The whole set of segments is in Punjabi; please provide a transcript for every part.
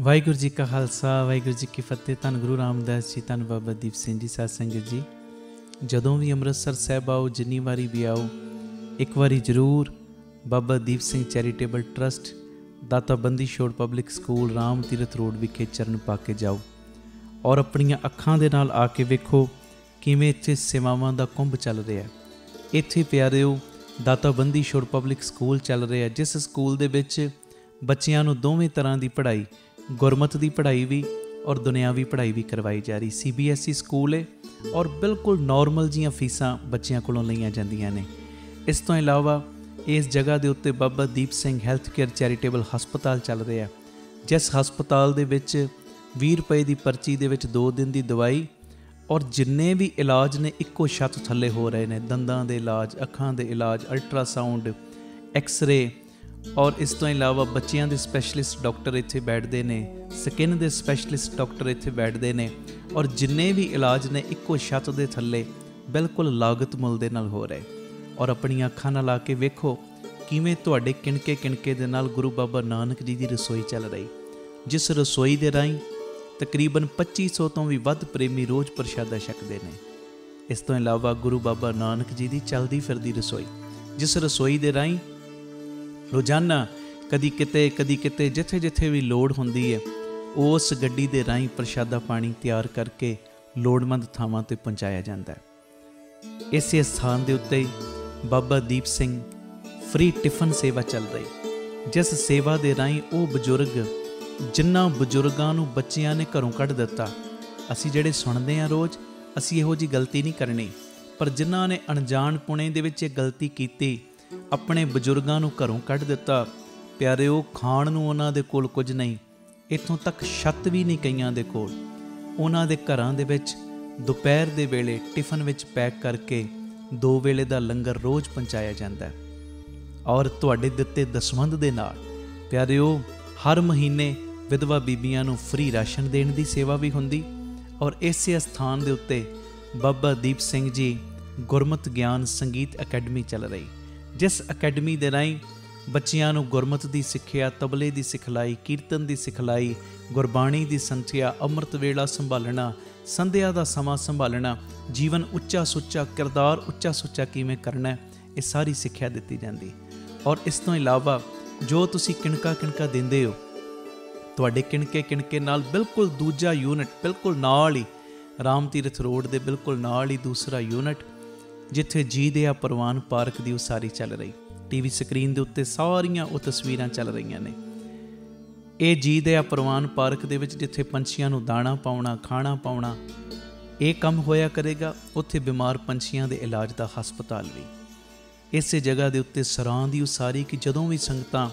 ਵਾਹਿਗੁਰੂ ਜੀ ਕਾ ਖਾਲਸਾ, ਵਾਹਿਗੁਰੂ ਜੀ ਕੀ ਫਤਿਹ। ਧੰਨ ਗੁਰੂ ਰਾਮਦਾਸ ਜੀ, ਧੰਨ ਬਾਬਾ ਦੀਪ ਸਿੰਘ ਜੀ, ਸਾਧ ਸੰਗਤ ਜੀ। ਜਦੋਂ ਵੀ ਅੰਮ੍ਰਿਤਸਰ ਸਾਹਿਬ ਆਓ, ਜਿੰਨੀ ਵਾਰੀ ਵੀ ਆਓ, ਇੱਕ ਵਾਰੀ ਜ਼ਰੂਰ Baba Deep Singh charitable trust Data Bandi Chhor public school, Ram Tirath road ਵਿਖੇ ਚਰਨ ਪਾ ਕੇ ਜਾਓ। ਔਰ ਆਪਣੀਆਂ ਅੱਖਾਂ ਦੇ ਨਾਲ ਆ ਕੇ ਵੇਖੋ ਕਿਵੇਂ ਇੱਥੇ ਸੇਵਾਵਾਂ ਦਾ ਕੁੰਭ ਚੱਲ ਰਿਹਾ ਹੈ। ਇੱਥੇ ਪਿਆਰਿਓ ਦਾਤਾ ਬੰਦੀ ਛੋੜ ਪਬਲਿਕ ਸਕੂਲ ਚੱਲ ਰਿਹਾ ਜਿਸ ਸਕੂਲ ਦੇ ਵਿੱਚ ਬੱਚਿਆਂ ਨੂੰ ਦੋਵੇਂ ਤਰ੍ਹਾਂ ਦੀ ਪੜ੍ਹਾਈ ਗੁਰਮਤ ਦੀ ਪੜ੍ਹਾਈ ਵੀ ਔਰ ਦੁਨਿਆਵੀ ਪੜ੍ਹਾਈ ਵੀ ਕਰਵਾਈ ਜਾ ਰਹੀ। ਸੀਬੀਐਸਈ ਸਕੂਲ ਹੈ ਔਰ ਬਿਲਕੁਲ ਨਾਰਮਲ ਜੀਆਂ ਫੀਸਾਂ ਬੱਚਿਆਂ ਕੋਲੋਂ ਲਈਆਂ ਜਾਂਦੀਆਂ ਨੇ। ਇਸ ਤੋਂ ਇਲਾਵਾ ਇਸ ਜਗ੍ਹਾ ਦੇ ਉੱਤੇ Baba Deep Singh health care charitable ਹਸਪਤਾਲ ਚੱਲ ਰਿਹਾ ਜਿਸ ਹਸਪਤਾਲ ਦੇ ਵਿੱਚ 20 ਰੁਪਏ ਦੀ ਪਰਚੀ ਦੇ ਵਿੱਚ 2 ਦਿਨ ਦੀ ਦਵਾਈ ਔਰ ਜਿੰਨੇ ਵੀ ਇਲਾਜ ਨੇ ਇੱਕੋ ਛੱਤ ਥੱਲੇ ਹੋ ਰਹੇ ਨੇ। ਦੰਦਾਂ ਦੇ ਇਲਾਜ, ਅੱਖਾਂ ਦੇ ਇਲਾਜ ਅਲਟਰਾਸਾਊਂਡ ਐਕਸ-ਰੇ ਔਰ ਇਸ ਤੋਂ ਇਲਾਵਾ ਬੱਚਿਆਂ ਦੇ ਸਪੈਸ਼ਲਿਸਟ ਡਾਕਟਰ ਇੱਥੇ ਬੈਠਦੇ ਨੇ, ਸਕਿਨ ਦੇ ਸਪੈਸ਼ਲਿਸਟ ਡਾਕਟਰ ਇੱਥੇ ਬੈਠਦੇ ਨੇ ਔਰ ਜਿੰਨੇ ਵੀ ਇਲਾਜ ਨੇ ਇੱਕੋ ਛੱਤ ਦੇ ਥੱਲੇ ਬਿਲਕੁਲ ਲਾਗਤ ਮੁੱਲ ਦੇ ਨਾਲ ਹੋ ਰਹੇ। ਔਰ ਆਪਣੀਆਂ ਅੱਖਾਂ ਨਾਲ ਆ ਕੇ ਵੇਖੋ ਕਿਵੇਂ ਤੁਹਾਡੇ ਕਿਣਕੇ ਕਿਣਕੇ ਦੇ ਨਾਲ ਗੁਰੂ ਬਾਬਾ ਨਾਨਕ ਜੀ ਦੀ ਰਸੋਈ ਚੱਲ ਰਹੀ। ਜਿਸ ਰਸੋਈ ਦੇ ਰਾਹੀਂ ਤਕਰੀਬਨ 2500 ਤੋਂ ਵੀ ਵੱਧ ਪ੍ਰੇਮੀ ਰੋਜ਼ ਪ੍ਰਸ਼ਾਦਾ ਛਕਦੇ ਨੇ। ਇਸ ਤੋਂ ਇਲਾਵਾ ਗੁਰੂ ਬਾਬਾ ਨਾਨਕ ਜੀ ਦੀ ਚਲਦੀ ਫਿਰਦੀ ਰਸੋਈ, ਜਿਸ ਰਸੋਈ ਦੇ ਰਾਹੀਂ ਰੋਜ਼ਾਨਾ ਕਦੀ ਕਿਤੇ ਕਦੀ ਕਿਤੇ ਜਿੱਥੇ ਜਿੱਥੇ ਵੀ ਲੋੜ ਹੁੰਦੀ ਹੈ, ਉਸ ਗੱਡੀ ਦੇ ਰਾਹੀਂ ਪ੍ਰਸ਼ਾਦਾ ਪਾਣੀ ਤਿਆਰ ਕਰਕੇ ਲੋੜਵੰਦ ਥਾਵਾਂ ਤੇ ਪਹੁੰਚਾਇਆ ਜਾਂਦਾ ਹੈ। ਇਸੇ ਸਥਾਨ ਦੇ ਉੱਤੇ ਬਾਬਾ ਦੀਪ ਸਿੰਘ ਫ੍ਰੀ ਟਿਫਨ ਸੇਵਾ ਚੱਲ ਰਹੀ ਜਿਸ ਸੇਵਾ ਦੇ ਰਾਹੀਂ ਉਹ ਬਜ਼ੁਰਗ ਜਿਨ੍ਹਾਂ ਬਜ਼ੁਰਗਾਂ ਨੂੰ ਬੱਚਿਆਂ ਨੇ ਘਰੋਂ ਕੱਢ ਦਿੱਤਾ, ਅਸੀਂ ਜਿਹੜੇ ਸੁਣਦੇ ਹਾਂ ਰੋਜ਼, ਅਸੀਂ ਇਹੋ ਜੀ ਗਲਤੀ ਨਹੀਂ ਕਰਨੀ, ਪਰ ਜਿਨ੍ਹਾਂ ਨੇ ਅਣਜਾਣ ਪੁਣੇ ਦੇ ਵਿੱਚ ਇਹ ਗਲਤੀ ਕੀਤੀ ਆਪਣੇ ਬਜ਼ੁਰਗਾਂ ਨੂੰ ਘਰੋਂ ਕੱਢ ਦਿੱਤਾ। ਪਿਆਰਿਓ, ਖਾਣ ਨੂੰ ਉਹਨਾਂ ਦੇ ਕੋਲ ਕੁਝ ਨਹੀਂ। ਇੱਥੋਂ ਤੱਕ ਛੱਤ ਵੀ ਨਹੀਂ ਕਈਆਂ ਦੇ ਕੋਲ। ਉਹਨਾਂ ਦੇ ਘਰਾਂ ਦੇ ਵਿੱਚ ਦੁਪਹਿਰ ਦੇ ਵੇਲੇ ਟਿਫਨ ਵਿੱਚ ਪੈਕ ਕਰਕੇ ਦੋ ਵੇਲੇ ਦਾ ਲੰਗਰ ਰੋਜ਼ ਪਹੁੰਚਾਇਆ ਜਾਂਦਾ ਹੈ। ਔਰ ਤੁਹਾਡੇ ਦਿੱਤੇ ਦਸਵੰਦ ਦੇ ਨਾਲ, ਪਿਆਰਿਓ, ਹਰ ਮਹੀਨੇ ਵਿਧਵਾ ਬੀਬੀਆਂ ਨੂੰ ਫ੍ਰੀ ਰਾਸ਼ਨ ਦੇਣ ਦੀ ਸੇਵਾ ਵੀ ਹੁੰਦੀ। ਔਰ ਇਸੇ ਸਥਾਨ ਦੇ ਉੱਤੇ ਬਾਬਾ ਦੀਪ ਸਿੰਘ ਜੀ ਗੁਰਮਤ ਗਿਆਨ ਸੰਗੀਤ ਅਕੈਡਮੀ ਚੱਲ ਰਹੀ। ਜਿਸ ਅਕੈਡਮੀ ਦੇ ਰਾਹੀਂ ਬੱਚਿਆਂ ਨੂੰ ਗੁਰਮਤ ਦੀ ਸਿੱਖਿਆ, ਤਬਲੇ ਦੀ ਸਿਖਲਾਈ, ਕੀਰਤਨ ਦੀ ਸਿਖਲਾਈ, ਗੁਰਬਾਣੀ ਦੀ ਸੰਥਿਆ, ਅੰਮ੍ਰਿਤ ਵੇਲਾ ਸੰਭਾਲਣਾ, ਸੰਧਿਆ ਦਾ ਸਮਾਂ ਸੰਭਾਲਣਾ, ਜੀਵਨ ਉੱਚਾ ਸੁੱਚਾ, ਕਿਰਦਾਰ ਉੱਚਾ ਸੁੱਚਾ ਕਿਵੇਂ ਕਰਨਾ ਇਹ ਸਾਰੀ ਸਿੱਖਿਆ ਦਿੱਤੀ ਜਾਂਦੀ। ਔਰ ਇਸ ਤੋਂ ਇਲਾਵਾ ਜੋ ਤੁਸੀਂ ਕਿਣਕਾ ਕਿਣਕਾ ਦਿੰਦੇ ਹੋ, ਤੁਹਾਡੇ ਕਿਣਕੇ ਕਿਣਕੇ ਨਾਲ ਬਿਲਕੁਲ ਦੂਜਾ ਯੂਨਿਟ ਬਿਲਕੁਲ ਨਾਲ ਹੀ ਰਾਮ ਤੀਰਥ ਰੋਡ ਦੇ ਬਿਲਕੁਲ ਨਾਲ ਹੀ ਦੂਸਰਾ ਯੂਨਿਟ ਜਿੱਥੇ ਜੀਦਿਆ ਪਰਵਾਨ ਪਾਰਕ ਦੀ ਉਸਾਰੀ ਚੱਲ ਰਹੀ। ਟੀਵੀ ਸਕਰੀਨ ਦੇ ਉੱਤੇ ਸਾਰੀਆਂ ਉਹ ਤਸਵੀਰਾਂ ਚੱਲ ਰਹੀਆਂ ਨੇ। ਇਹ ਜੀ ਜੀਦਿਆ ਪਰਵਾਨ ਪਾਰਕ ਦੇ ਵਿੱਚ ਜਿੱਥੇ ਪੰਛੀਆਂ ਨੂੰ ਦਾਣਾ ਪਾਉਣਾ, ਖਾਣਾ ਪਾਉਣਾ, ਇਹ ਕੰਮ ਹੋਇਆ ਕਰੇਗਾ, ਉੱਥੇ ਬਿਮਾਰ ਪੰਛੀਆਂ ਦੇ ਇਲਾਜ ਦਾ ਹਸਪਤਾਲ ਵੀ। ਇਸੇ ਜਗ੍ਹਾ ਦੇ ਉੱਤੇ ਸਰਾਂ ਦੀ ਉਸਾਰੀ ਕਿ ਜਦੋਂ ਵੀ ਸੰਗਤਾਂ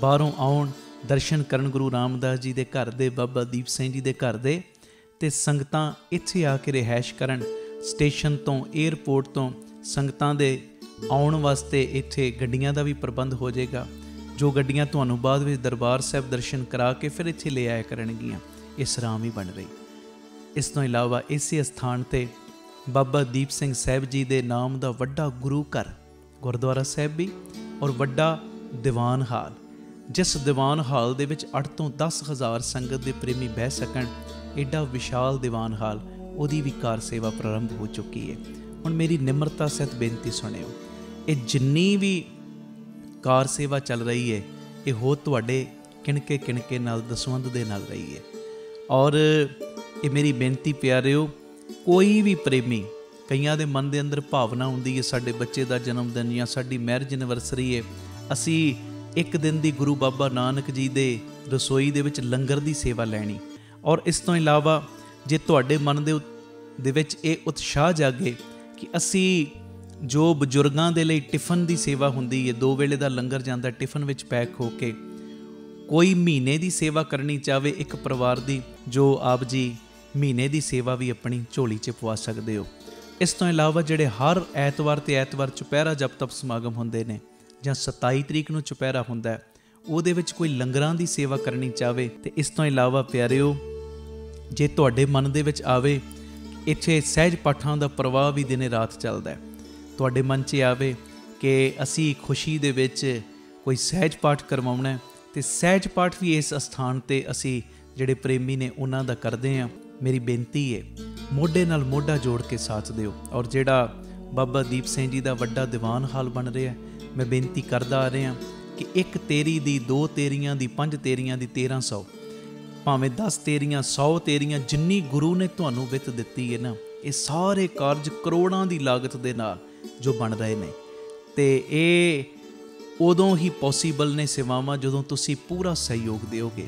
ਬਾਹਰੋਂ ਆਉਣ, ਦਰਸ਼ਨ ਕਰਨ ਗੁਰੂ ਰਾਮਦਾਸ ਜੀ ਦੇ ਘਰ ਦੇ, ਬਾਬਾ ਦੀਪ ਸਿੰਘ ਜੀ ਦੇ ਘਰ ਦੇ, ਤੇ ਸੰਗਤਾਂ ਇੱਥੇ ਆ ਕੇ ਰਹਿائش ਕਰਨ ਸਟੇਸ਼ਨ ਤੋਂ 에ਅਰਪੋਰਟ ਤੋਂ ਸੰਗਤਾਂ ਦੇ ਆਉਣ ਵਾਸਤੇ ਇੱਥੇ ਗੱਡੀਆਂ ਦਾ ਵੀ ਪ੍ਰਬੰਧ ਹੋ ਜਾਏਗਾ, ਜੋ ਗੱਡੀਆਂ ਤੁਹਾਨੂੰ ਬਾਅਦ ਵਿੱਚ ਦਰਬਾਰ ਸਾਹਿਬ ਦਰਸ਼ਨ ਕਰਾ ਕੇ ਫਿਰ ਇੱਥੇ ਲੈ ਆਇਆ ਕਰਨਗੀਆਂ। ਇਹ ਸਰਾਮ ਹੀ ਬਣ ਰਹੀ। ਇਸ ਤੋਂ ਇਲਾਵਾ ਇਸੇ ਸਥਾਨ ਤੇ ਬਾਬਾ ਦੀਪ ਸਿੰਘ ਸਾਹਿਬ ਜੀ ਦੇ ਨਾਮ ਦਾ ਵੱਡਾ ਗੁਰੂ ਘਰ, ਗੁਰਦੁਆਰਾ ਸਾਹਿਬ ਵੀ ਔਰ ਵੱਡਾ ਦੀਵਾਨ ਹਾਲ। ਜਿਸ ਦੀਵਾਨ ਹਾਲ ਦੇ ਵਿੱਚ 8 ਤੋਂ 10 ਹਜ਼ਾਰ ਸੰਗਤ ਦੇ ਪ੍ਰੇਮੀ ਬਹਿ ਸਕਣ ਐਡਾ ਵਿਸ਼ਾਲ ਦੀਵਾਨ ਹਾਲ। ਉਹਦੀ ਵੀ ਕਾਰ ਸੇਵਾ ਪ੍ਰਾਰੰਭ ਹੋ ਚੁੱਕੀ ਹੈ ਹੁਣ ਮੇਰੀ ਨਿਮਰਤਾ ਸਹਿਤ ਬੇਨਤੀ ਸੁਣਿਓ, ਇਹ ਜਿੰਨੀ ਵੀ ਕਾਰ ਸੇਵਾ ਚੱਲ ਰਹੀ ਹੈ ਇਹ ਹੋ ਤੁਹਾਡੇ ਕਿਣਕੇ ਕਿਣਕੇ ਨਾਲ ਦਸਵੰਦ ਦੇ ਨਾਲ ਰਹੀ ਹੈ ਔਰ ਇਹ ਮੇਰੀ ਬੇਨਤੀ ਪਿਆਰਿਓ, ਕੋਈ ਵੀ ਪ੍ਰੇਮੀ, ਕਈਆਂ ਦੇ ਮਨ ਦੇ ਅੰਦਰ ਭਾਵਨਾ ਹੁੰਦੀ ਹੈ ਸਾਡੇ ਬੱਚੇ ਦਾ ਜਨਮ ਦਿਨ ਜਾਂ ਸਾਡੀ ਮੈਰਿਜ ਐਨਵਰਸਰੀ ਹੈ ਅਸੀਂ ਇੱਕ ਦਿਨ ਦੀ ਗੁਰੂ ਬਾਬਾ ਨਾਨਕ ਜੀ ਦੇ ਰਸੋਈ ਦੇ ਵਿੱਚ ਲੰਗਰ ਦੀ ਸੇਵਾ ਲੈਣੀ। ਔਰ ਇਸ ਤੋਂ ਇਲਾਵਾ ਜੇ ਤੁਹਾਡੇ ਮਨ ਦੇ ਦੇ ਵਿੱਚ ਇਹ ਉਤਸ਼ਾਹ ਜਾਗੇ ਕਿ ਅਸੀਂ ਜੋ ਬਜ਼ੁਰਗਾਂ ਦੇ ਲਈ ਟਿਫਨ ਦੀ ਸੇਵਾ ਹੁੰਦੀ ਹੈ ਦੋ ਵੇਲੇ ਦਾ ਲੰਗਰ ਜਾਂਦਾ ਟਿਫਨ ਵਿੱਚ ਪੈਕ ਹੋ ਕੇ, ਕੋਈ ਮਹੀਨੇ ਦੀ ਸੇਵਾ ਕਰਨੀ ਚਾਵੇ ਇੱਕ ਪਰਿਵਾਰ ਦੀ, ਜੋ ਆਪ ਜੀ ਮਹੀਨੇ ਦੀ ਸੇਵਾ ਵੀ ਆਪਣੀ ਝੋਲੀ 'ਚ ਪਵਾ ਸਕਦੇ ਹੋ। ਇਸ ਤੋਂ ਇਲਾਵਾ ਜਿਹੜੇ ਹਰ ਐਤਵਾਰ ਤੇ ਐਤਵਾਰ ਚੁਪਹਿਰਾ ਜਪ ਤਪ ਸਮਾਗਮ ਹੁੰਦੇ ਨੇ ਜਾਂ 27 ਤਰੀਕ ਨੂੰ ਚੁਪਹਿਰਾ ਹੁੰਦਾ ਹੈ ਉਹਦੇ ਵਿੱਚ ਕੋਈ ਲੰਗਰਾਂ ਦੀ ਸੇਵਾ ਕਰਨੀ ਚਾਵੇ ਤੇ ਇਸ ਤੋਂ ਇਲਾਵਾ ਪਿਆਰਿਓ ਜੇ ਤੁਹਾਡੇ ਮਨ ਦੇ ਵਿੱਚ ਆਵੇ, ਇੱਥੇ ਸਹਿਜ ਪਾਠਾਂ ਦਾ ਪ੍ਰਵਾਹ ਵੀ ਦਿਨੇ ਰਾਤ ਚੱਲਦਾ ਹੈ। ਤੁਹਾਡੇ ਮਨ 'ਚ ਆਵੇ ਕਿ ਅਸੀਂ ਖੁਸ਼ੀ ਦੇ ਵਿੱਚ ਕੋਈ ਸਹਿਜ ਪਾਠ ਕਰਵਾਉਣਾ ਹੈ ਤੇ ਸਹਿਜ ਪਾਠ ਵੀ ਇਸ ਸਥਾਨ ਤੇ ਅਸੀਂ ਜਿਹੜੇ ਪ੍ਰੇਮੀ ਨੇ ਉਹਨਾਂ ਦਾ ਕਰਦੇ ਆ ਮੇਰੀ ਬੇਨਤੀ ਹੈ ਮੋਢੇ ਨਾਲ ਮੋਢਾ ਜੋੜ ਕੇ ਸਾਥ ਦਿਓ ਔਰ ਜਿਹੜਾ ਬਾਬਾ ਦੀਪ ਸਿੰਘ ਜੀ ਦਾ ਵੱਡਾ ਦੀਵਾਨ ਹਾਲ ਬਣ ਰਿਹਾ ਮੈਂ ਬੇਨਤੀ ਕਰਦਾ ਆ ਰਿਹਾ ਕਿ ਇੱਕ ਤੇਰੀ ਦੀ, ਦੋ ਤੇਰੀਆਂ ਦੀ, ਪੰਜ ਤੇਰੀਆਂ ਦੀ 1300 ਭਾਵੇਂ 10 ਤੇਰੀਆਂ 100 ਤੇਰੀਆਂ ਜਿੰਨੀ ਗੁਰੂ ਨੇ ਤੁਹਾਨੂੰ ਵਿੱਤ ਦਿੱਤੀ ਹੈ ਨਾ, ਇਹ ਸਾਰੇ ਕਾਰਜ ਕਰੋੜਾਂ ਦੀ ਲਾਗਤ ਦੇ ਨਾਲ ਜੋ ਬਣ ਰਹੇ ਨੇ। ਤੇ ਇਹ ਉਦੋਂ ਹੀ ਪੋਸੀਬਲ ਨੇ ਸੇਵਾਵਾਂ ਜਦੋਂ ਤੁਸੀਂ ਪੂਰਾ ਸਹਿਯੋਗ ਦਿਓਗੇ।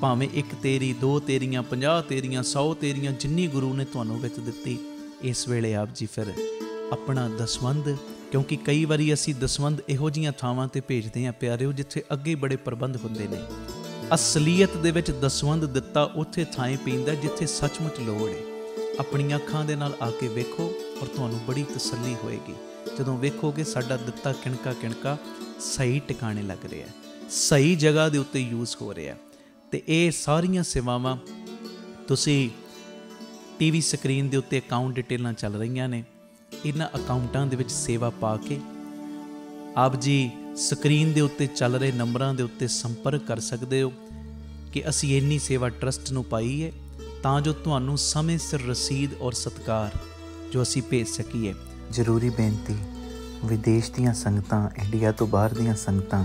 ਭਾਵੇਂ ਇੱਕ ਤੇਰੀ, ਦੋ ਤੇਰੀਆਂ 50 ਤੇਰੀਆਂ 100 ਤੇਰੀਆਂ ਜਿੰਨੀ ਗੁਰੂ ਨੇ ਤੁਹਾਨੂੰ ਵਿੱਚ ਦਿੱਤੀ, ਇਸ ਵੇਲੇ ਆਪ ਜੀ ਫਿਰ ਆਪਣਾ ਦਸਵੰਦ ਕਿਉਂਕਿ ਕਈ ਵਾਰੀ ਅਸੀਂ ਦਸਵੰਦ ਇਹੋ ਜੀਆਂ ਥਾਵਾਂ ਤੇ ਭੇਜਦੇ ਆਂ ਪਿਆਰਿਓ, ਜਿੱਥੇ ਅੱਗੇ ਬੜੇ ਪ੍ਰਬੰਧ ਹੁੰਦੇ ਨੇ। ਅਸਲੀਅਤ ਦੇ ਵਿੱਚ ਦਸਵੰਦ ਦਿੱਤਾ ਉੱਥੇ ਥਾਂ ਪੈਂਦਾ ਜਿੱਥੇ ਸੱਚਮੁੱਚ ਲੋੜ ਹੈ। ਆਪਣੀਆਂ ਅੱਖਾਂ ਦੇ ਨਾਲ ਆ ਕੇ ਵੇਖੋ ਔਰ ਤੁਹਾਨੂੰ ਬੜੀ ਤਸੱਲੀ ਹੋਏਗੀ। ਜਦੋਂ ਵੇਖੋਗੇ ਸਾਡਾ ਦਿੱਤਾ ਕਿਣਕਾ ਕਿਣਕਾ ਸਹੀ ਟਿਕਾਣੇ ਲੱਗ ਰਿਹਾ ਹੈ। ਸਹੀ ਜਗ੍ਹਾ ਦੇ ਉੱਤੇ ਯੂਜ਼ ਹੋ ਰਿਹਾ ਹੈ। ਤੇ ਇਹ ਸਾਰੀਆਂ ਸੇਵਾਵਾਂ ਤੁਸੀਂ ਟੀਵੀ ਸਕਰੀਨ ਦੇ ਉੱਤੇ ਅਕਾਊਂਟ ਡਿਟੇਲਾਂ ਚੱਲ ਰਹੀਆਂ ਨੇ। ਇਹਨਾਂ ਅਕਾਊਂਟਾਂ ਦੇ ਵਿੱਚ ਸੇਵਾ ਪਾ ਕੇ ਆਪ ਜੀ ਸਕਰੀਨ ਦੇ ਉੱਤੇ ਚੱਲ ਰਹੇ ਨੰਬਰਾਂ ਦੇ ਉੱਤੇ ਸੰਪਰਕ ਕਰ ਸਕਦੇ ਹੋ ਕਿ ਅਸੀਂ ਇੰਨੀ ਸੇਵਾ ਟਰਸਟ ਨੂੰ ਪਾਈ ਹੈ, ਤਾਂ ਜੋ ਤੁਹਾਨੂੰ ਸਮੇਂ ਸਿਰ ਰਸੀਦ ਔਰ ਸਤਕਾਰ ਜੋ ਅਸੀਂ ਭੇਜ ਸਕੀਏ। ਜ਼ਰੂਰੀ ਬੇਨਤੀ, ਵਿਦੇਸ਼ ਦੀਆਂ ਸੰਗਤਾਂ, ਇੰਡੀਆ ਤੋਂ ਬਾਹਰ ਦੀਆਂ ਸੰਗਤਾਂ,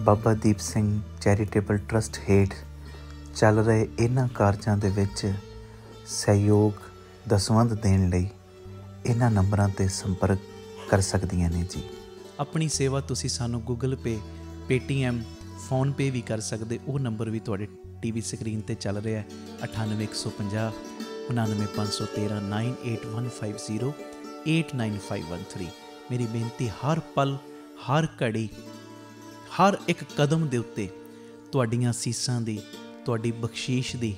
ਬਾਬਾ ਦੀਪ ਸਿੰਘ ਚੈਰੀਟੇਬਲ ਟਰਸਟ ਹੇਠ ਚੱਲ ਰਹੇ ਇਹਨਾਂ ਕਾਰਜਾਂ ਦੇ ਵਿੱਚ ਸਹਿਯੋਗ ਦਸਵੰਦ ਦੇਣ ਲਈ ਇਹਨਾਂ ਨੰਬਰਾਂ ਤੇ ਸੰਪਰਕ ਕਰ ਸਕਦੀਆਂ ਨੇ ਜੀ। ਆਪਣੀ ਸੇਵਾ ਤੁਸੀਂ ਸਾਨੂੰ Google Pay, Paytm PhonePe ਵੀ ਕਰ ਸਕਦੇ। ਉਹ ਨੰਬਰ ਵੀ ਤੁਹਾਡੇ ਟੀਵੀ ਸਕਰੀਨ ਤੇ ਚੱਲ ਰਿਹਾ ਹੈ। 98150 99513 98150 89513 ਮੇਰੀ ਬੇਨਤੀ, ਹਰ ਪਲ, ਹਰ ਘੜੀ, ਹਰ ਇੱਕ ਕਦਮ ਦੇ ਉੱਤੇ ਤੁਹਾਡੀਆਂ ਸੀਸਾਂ ਦੀ, ਤੁਹਾਡੀ ਬਖਸ਼ੀਸ਼ ਦੀ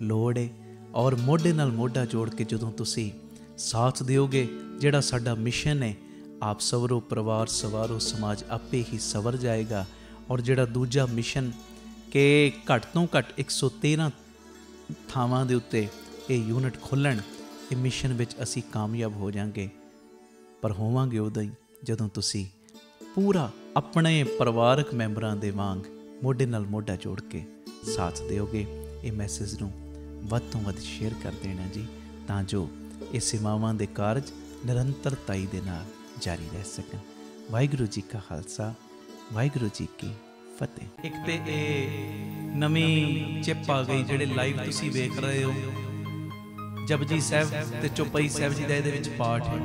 ਲੋੜ ਹੈ ਔਰ ਮੋਢੇ ਨਾਲ ਮੋਢਾ ਜੋੜ ਕੇ ਜਦੋਂ ਤੁਸੀਂ ਸਾਥ ਦਿਓਗੇ, ਜਿਹੜਾ ਸਾਡਾ ਮਿਸ਼ਨ ਹੈ ਆਪ ਸਵਰੋ ਪਰਿਵਾਰ ਸਵਾਰੋ, ਸਮਾਜ ਆਪੇ ਹੀ ਸਵਰ ਜਾਏਗਾ। ਔਰ ਜਿਹੜਾ ਦੂਜਾ ਮਿਸ਼ਨ ਕਿ ਘੱਟ ਤੋਂ ਘੱਟ 113 ਥਾਵਾਂ ਦੇ ਉੱਤੇ ਇਹ ਯੂਨਿਟ ਖੋਲਣ, ਇਹ ਮਿਸ਼ਨ ਵਿੱਚ ਅਸੀਂ ਕਾਮਯਾਬ ਹੋ ਜਾਾਂਗੇ। ਪਰ ਹੋਵਾਂਗੇ ਉਦੋਂ ਹੀ ਜਦੋਂ ਤੁਸੀਂ ਪੂਰਾ ਆਪਣੇ ਪਰਿਵਾਰਕ ਮੈਂਬਰਾਂ ਦੇ ਵਾਂਗ ਮੋਢੇ ਨਾਲ ਮੋਢਾ ਜੋੜ ਕੇ ਸਾਥ ਦਿਓਗੇ। ਇਹ ਮੈਸੇਜ ਨੂੰ ਵੱਧ ਤੋਂ ਵੱਧ ਸ਼ੇਅਰ ਕਰ ਦੇਣਾ ਜੀ, ਤਾਂ ਜੋ ਇਹ ਸੇਵਾਵਾਂ ਦੇ ਕਾਰਜ ਨਿਰੰਤਰਤਾਈ ਦੇ ਨਾਲ ਜਾਰੀ ਰਹਿ ਸਕਣ। ਵਾਹਿਗੁਰੂ ਜੀ ਕਾ ਖਾਲਸਾ, ਵਾਹਿਗੁਰੂ ਜੀ ਕੀ ਫਤਿਹ। ਇੱਕ ਤੇ ਇਹ ਨਵੀਂ ਚਿਪ ਆ ਗਈ ਜਿਹੜੇ ਲਾਈਵ ਤੁਸੀਂ ਵੇਖ ਰਹੇ ਹੋ। ਜਪਜੀ ਸਾਹਿਬ ਤੇ ਚੁਪਈ ਸਾਹਿਬ ਜੀ ਦਾ ਇਹਦੇ ਵਿੱਚ ਪਾਠ ਹੈ।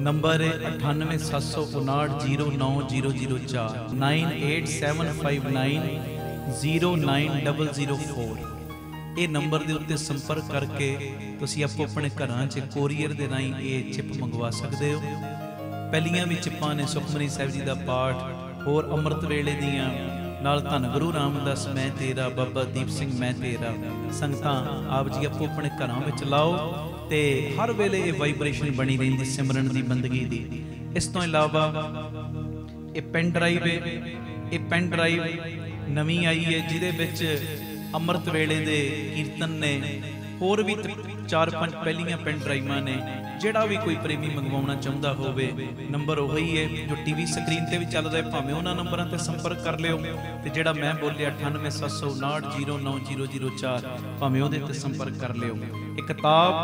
ਨੰਬਰ ਹੈ 9870909004 9875909004 ਇਹ ਨੰਬਰ ਦੇ ਉੱਤੇ ਸੰਪਰਕ ਕਰਕੇ ਤੁਸੀਂ ਆਪੋ ਆਪਣੇ ਘਰਾਂ 'ਚ ਕੋਰੀਅਰ ਦੇ ਰਾਹੀਂ ਇਹ ਚਿਪ ਮੰਗਵਾ ਸਕਦੇ ਹੋ। ਪਹਿਲੀਆਂ ਵੀ ਚਿੱਪਾਂ ਨੇ ਸੁਖਮਨੀ ਸਾਹਿਬ ਜੀ ਦਾ ਪਾਠ, ਹੋਰ ਅੰਮ੍ਰਿਤ ਵੇਲੇ ਦੀਆਂ। ਨਾਲ ਧੰਨ ਗੁਰੂ ਰਾਮਦਾਸ, ਮੈਂ ਤੇਰਾ, ਬਾਬਾ ਦੀਪ ਸਿੰਘ, ਮੈਂ ਤੇਰਾ। ਸੰਗਤਾਂ ਆਪ ਜੀ ਆਪੋ ਆਪਣੇ ਘਰਾਂ ਵਿੱਚ ਲਾਓ ਤੇ ਹਰ ਵੇਲੇ ਇਹ ਵਾਈਬ੍ਰੇਸ਼ਨ ਬਣੀ ਰਹਿੰਦੀ ਸਿਮਰਨ ਦੀ ਬੰਦਗੀ ਦੀ। ਇਸ ਤੋਂ ਇਲਾਵਾ ਇਹ ਪੈਨ ਡਰਾਈਵ ਹੈ, ਇਹ ਪੈਨ ਡਰਾਈਵ ਨਵੀਂ ਆਈ ਹੈ, ਜਿਹਦੇ ਵਿੱਚ ਅੰਮ੍ਰਿਤ ਵੇਲੇ ਦੇ ਕੀਰਤਨ ਨੇ। ਹੋਰ ਵੀ ਚਾਰ ਪੰਜ ਪਹਿਲੀਆਂ ਪੈਨ ਡਰਾਈਵਾਂ ਨੇ। ਜਿਹੜਾ ਵੀ ਕੋਈ ਪ੍ਰੇਮੀ ਮੰਗਵਾਉਣਾ ਚਾਹੁੰਦਾ ਹੋਵੇ ਨੰਬਰ ਉਹ ਹੀ ਹੈ ਜੋ ਟੀਵੀ ਸਕਰੀਨ ਤੇ ਵੀ ਚੱਲ ਰਿਹਾ ਭਾਵੇਂ ਉਹਨਾਂ ਨੰਬਰਾਂ ਤੇ ਸੰਪਰਕ ਕਰ ਲਿਓ। ਤੇ ਜਿਹੜਾ ਮੈਂ ਬੋਲਿਆ 9879909004 ਭਾਵੇਂ ਉਹਦੇ ਤੇ ਸੰਪਰਕ ਕਰ ਲਿਓ। ਇਹ ਕਿਤਾਬ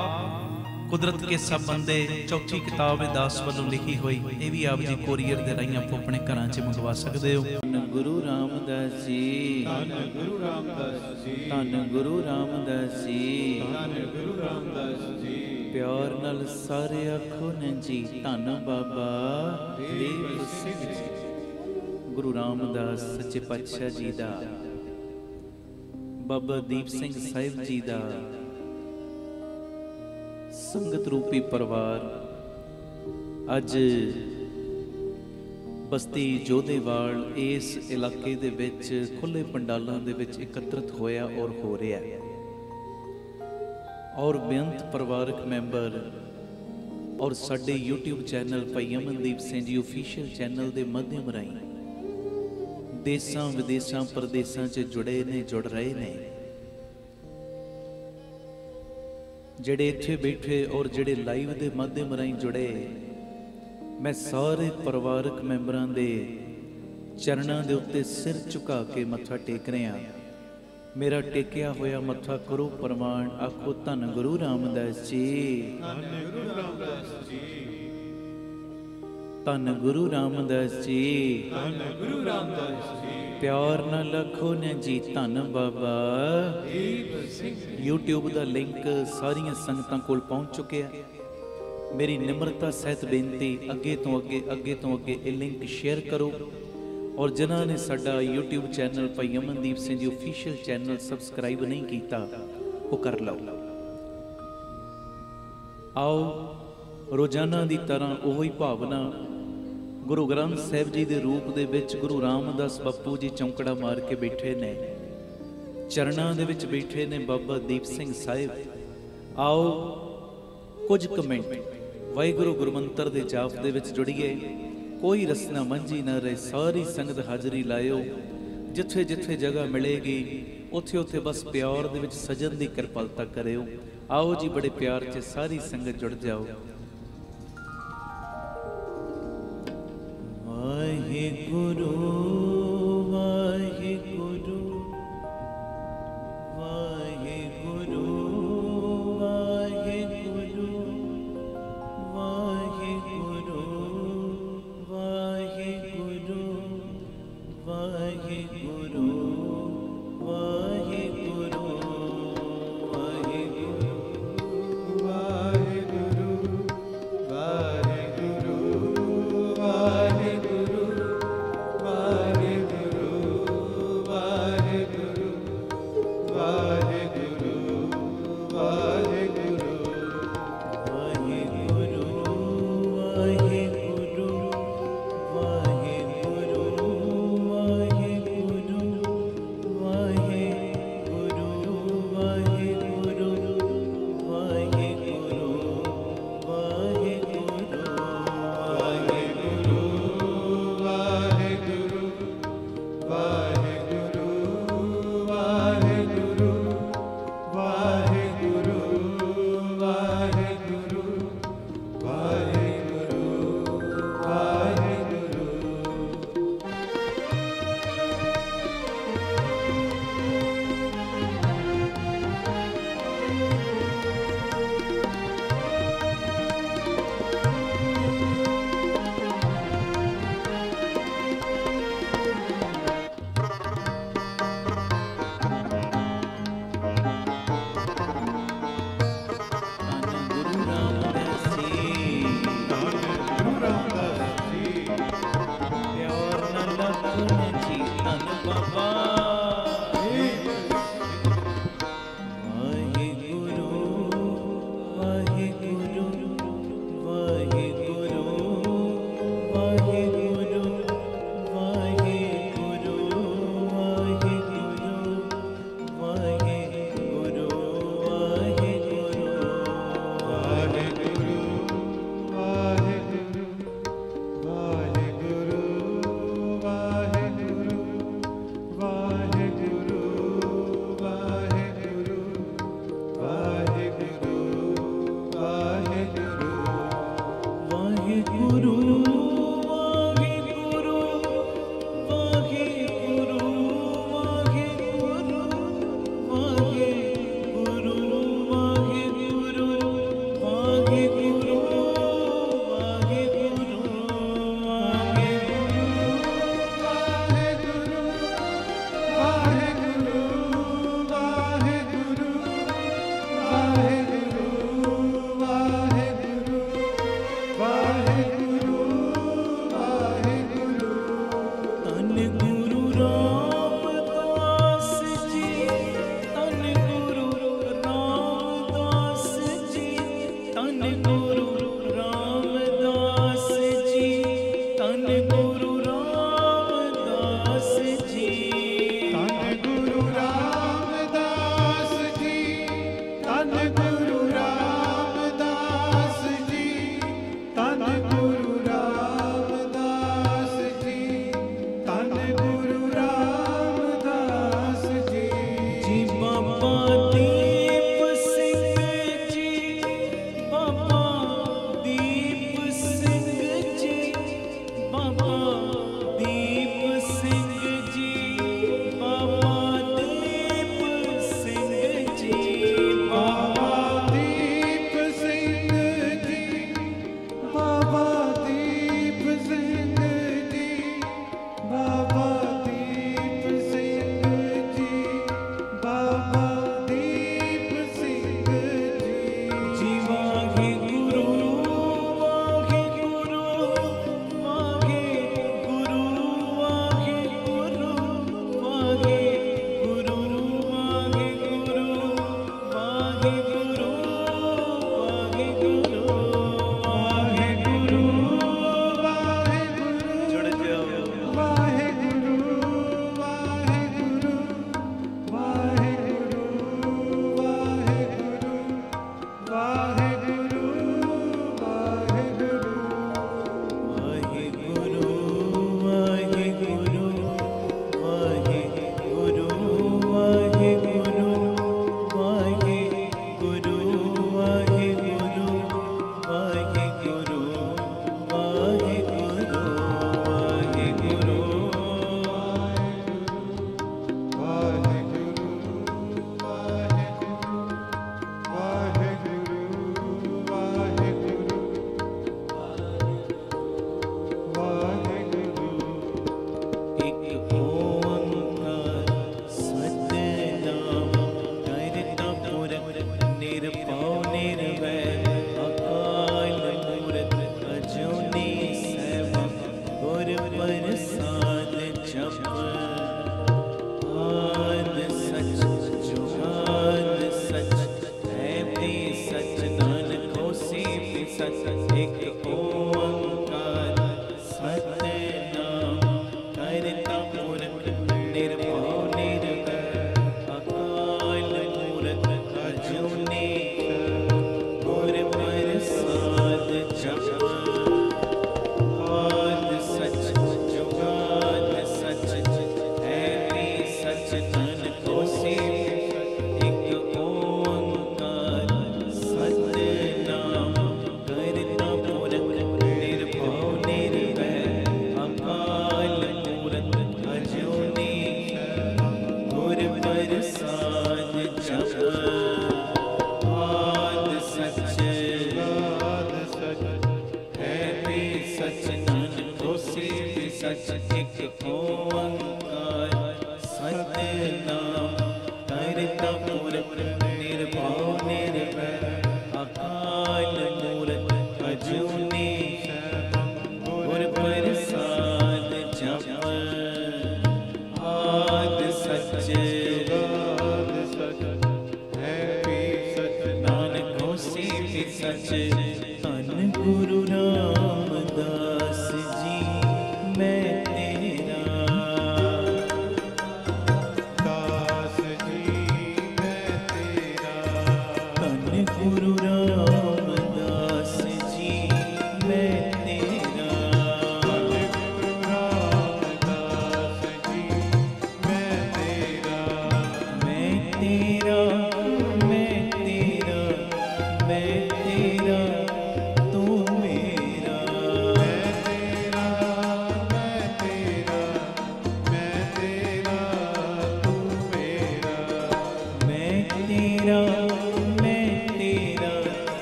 ਕੁਦਰਤ ਕੇ ਸਭ ਬੰਦੇ ਚੌਥੀ ਕਿਤਾਬ ਹੈ ਦਾਸ ਵੱਲੋਂ ਲਿਖੀ ਹੋਈ ਇਹ ਵੀ ਆਪ ਜੀ ਕੋਰੀਅਰ ਦੇ ਰਾਹੀਂ ਆਪੋ ਆਪਣੇ ਘਰਾਂ 'ਚ ਮੰਗਵਾ ਸਕਦੇ ਹੋ। ਗੁਰੂ ਰਾਮਦਾਸ ਜੀ। ਧੰਨ ਗੁਰੂ ਰਾਮਦਾਸ ਜੀ। ਧੰਨ ਗੁਰੂ ਰਾਮਦਾਸ ਜੀ। ਧੰਨ ਗੁਰੂ ਰਾਮਦਾਸ ਜੀ। ਪਿਆਰ ਨਾਲ ਸਾਰੇ ਆਖੋ ਨੇ ਜੀ ਧੰਨ ਬਾਬਾ ਦੀਪ ਸਿੰਘ ਜੀ ਗੁਰੂ ਰਾਮਦਾਸ ਸੱਚੇ ਪਾਤਸ਼ਾਹ ਜੀ ਦਾ, ਬਾਬਾ ਦੀਪ ਸਿੰਘ ਸਾਹਿਬ ਜੀ ਦਾ, ਸੰਗਤ ਰੂਪੀ ਪਰਿਵਾਰ। ਅੱਜ ਬਸਤੀ ਜੋਧੇਵਾਲ ਇਸ ਇਲਾਕੇ ਦੇ ਵਿੱਚ ਖੁੱਲੇ ਪੰਡਾਲਾਂ ਦੇ ਵਿੱਚ ਇਕੱਤਰਿਤ ਹੋਇਆ ਔਰ ਹੋ ਰਿਹਾ ਹੈ। ਔਰ ਬੇਅੰਤ ਪਰਿਵਾਰਕ ਮੈਂਬਰ ਔਰ ਸਾਡੇ YouTube ਚੈਨਲ ਭਾਈ ਅਮਨਦੀਪ ਸਿੰਘ ਜੀ ਅਫੀਸ਼ੀਅਲ ਚੈਨਲ ਦੇ ਮਾਧਿਅਮ ਰਾਹੀਂ ਦੇਸ਼ਾਂ, ਵਿਦੇਸ਼ਾਂ, ਪ੍ਰਦੇਸ਼ਾਂ 'ਚ ਜੁੜੇ ਨੇ, ਜੁੜ ਰਹੇ ਨੇ। ਜਿਹੜੇ ਇੱਥੇ ਬੈਠੇ ਔਰ ਜਿਹੜੇ ਲਾਈਵ ਦੇ ਮਾਧਿਅਮ ਰਾਹੀਂ ਜੁੜੇ, ਮੈਂ ਸਾਰੇ ਪਰਿਵਾਰਕ ਮੈਂਬਰਾਂ ਦੇ ਚਰਨਾਂ ਦੇ ਉੱਤੇ ਸਿਰ ਝੁਕਾ ਕੇ ਮੱਥਾ ਟੇਕ ਰਿਹਾ। ਹਾਂ ਮੇਰਾ ਟੇਕਿਆ ਹੋਇਆ ਮੱਥਾ ਕਰੋ ਪ੍ਰਮਾਣ ਆਖੋ ਧੰਨ ਗੁਰੂ ਰਾਮਦਾਸ ਜੀ। ਧੰਨ ਗੁਰੂ ਰਾਮਦਾਸ ਜੀ। ਧੰਨ ਗੁਰੂ ਰਾਮਦਾਸ ਜੀ। ਪਿਆਰ ਨਾਲ ਲਖੋ ਨੇ ਜੀ ਧੰਨ ਬਾਬਾ। YouTube ਦਾ ਲਿੰਕ ਸਾਰੀਆਂ ਸੰਗਤਾਂ ਕੋਲ ਪਹੁੰਚ ਚੁੱਕਿਆ। ਹੈ ਮੇਰੀ ਨਿਮਰਤਾ ਸਹਿਤ ਬੇਨਤੀ ਅੱਗੇ ਤੋਂ ਅੱਗੇ ਅੱਗੇ ਤੋਂ ਅੱਗੇ ਇਹ ਲਿੰਕ ਸ਼ੇਅਰ ਕਰੋ। ਔਰ ਜਿਨ੍ਹਾਂ ਨੇ ਸਾਡਾ YouTube ਚੈਨਲ ਭਾਈ Amandeep Singh ji official channel subscribe ਨਹੀਂ ਕੀਤਾ, ਉਹ ਕਰ ਲਓ। ਆਓ, ਰੋਜ਼ਾਨਾ ਦੀ ਤਰ੍ਹਾਂ ਉਹੀ ਭਾਵਨਾ ਗੁਰੂ ਗ੍ਰੰਥ ਸਾਹਿਬ ਜੀ ਦੇ ਰੂਪ ਦੇ ਵਿੱਚ ਗੁਰੂ ਰਾਮਦਾਸ ਬੱਪੂ ਜੀ ਚੌਂਕੜਾ ਮਾਰ ਕੇ ਬੈਠੇ ਨੇ, ਚਰਨਾਂ ਦੇ ਵਿੱਚ ਬੈਠੇ ਨੇ ਬਾਬਾ ਦੀਪ ਸਿੰਘ ਸਾਹਿਬ। ਆਓ, ਕੁਝ ਕਮੈਂਟ ਵਾਹਿਗੁਰੂ ਗੁਰਮੰਤਰ ਦੇ ਜਾਪ ਦੇ ਵਿੱਚ ਜੁੜੀਏ। ਕੋਈ ਰਸਨਾ ਮੰਜੀ ਨਾ ਰਹੇ, ਸਾਰੀ ਸੰਗਤ ਹਾਜ਼ਰੀ ਲਾਇਓ। ਜਿੱਥੇ ਜਿੱਥੇ ਜਗ੍ਹਾ ਮਿਲੇਗੀ, ਉੱਥੇ ਉੱਥੇ ਬਸ ਪਿਆਰ ਦੇ ਵਿੱਚ ਸਜਣ ਦੀ ਕਿਰਪਾਲਤਾ ਕਰਿਓ। ਆਓ ਜੀ ਬੜੇ ਪਿਆਰ 'ਚ ਸਾਰੀ ਸੰਗਤ ਜੁੜ ਜਾਓ। ਵਾਹਿਗੁਰੂ ਵਾਹਿਗੁਰੂ।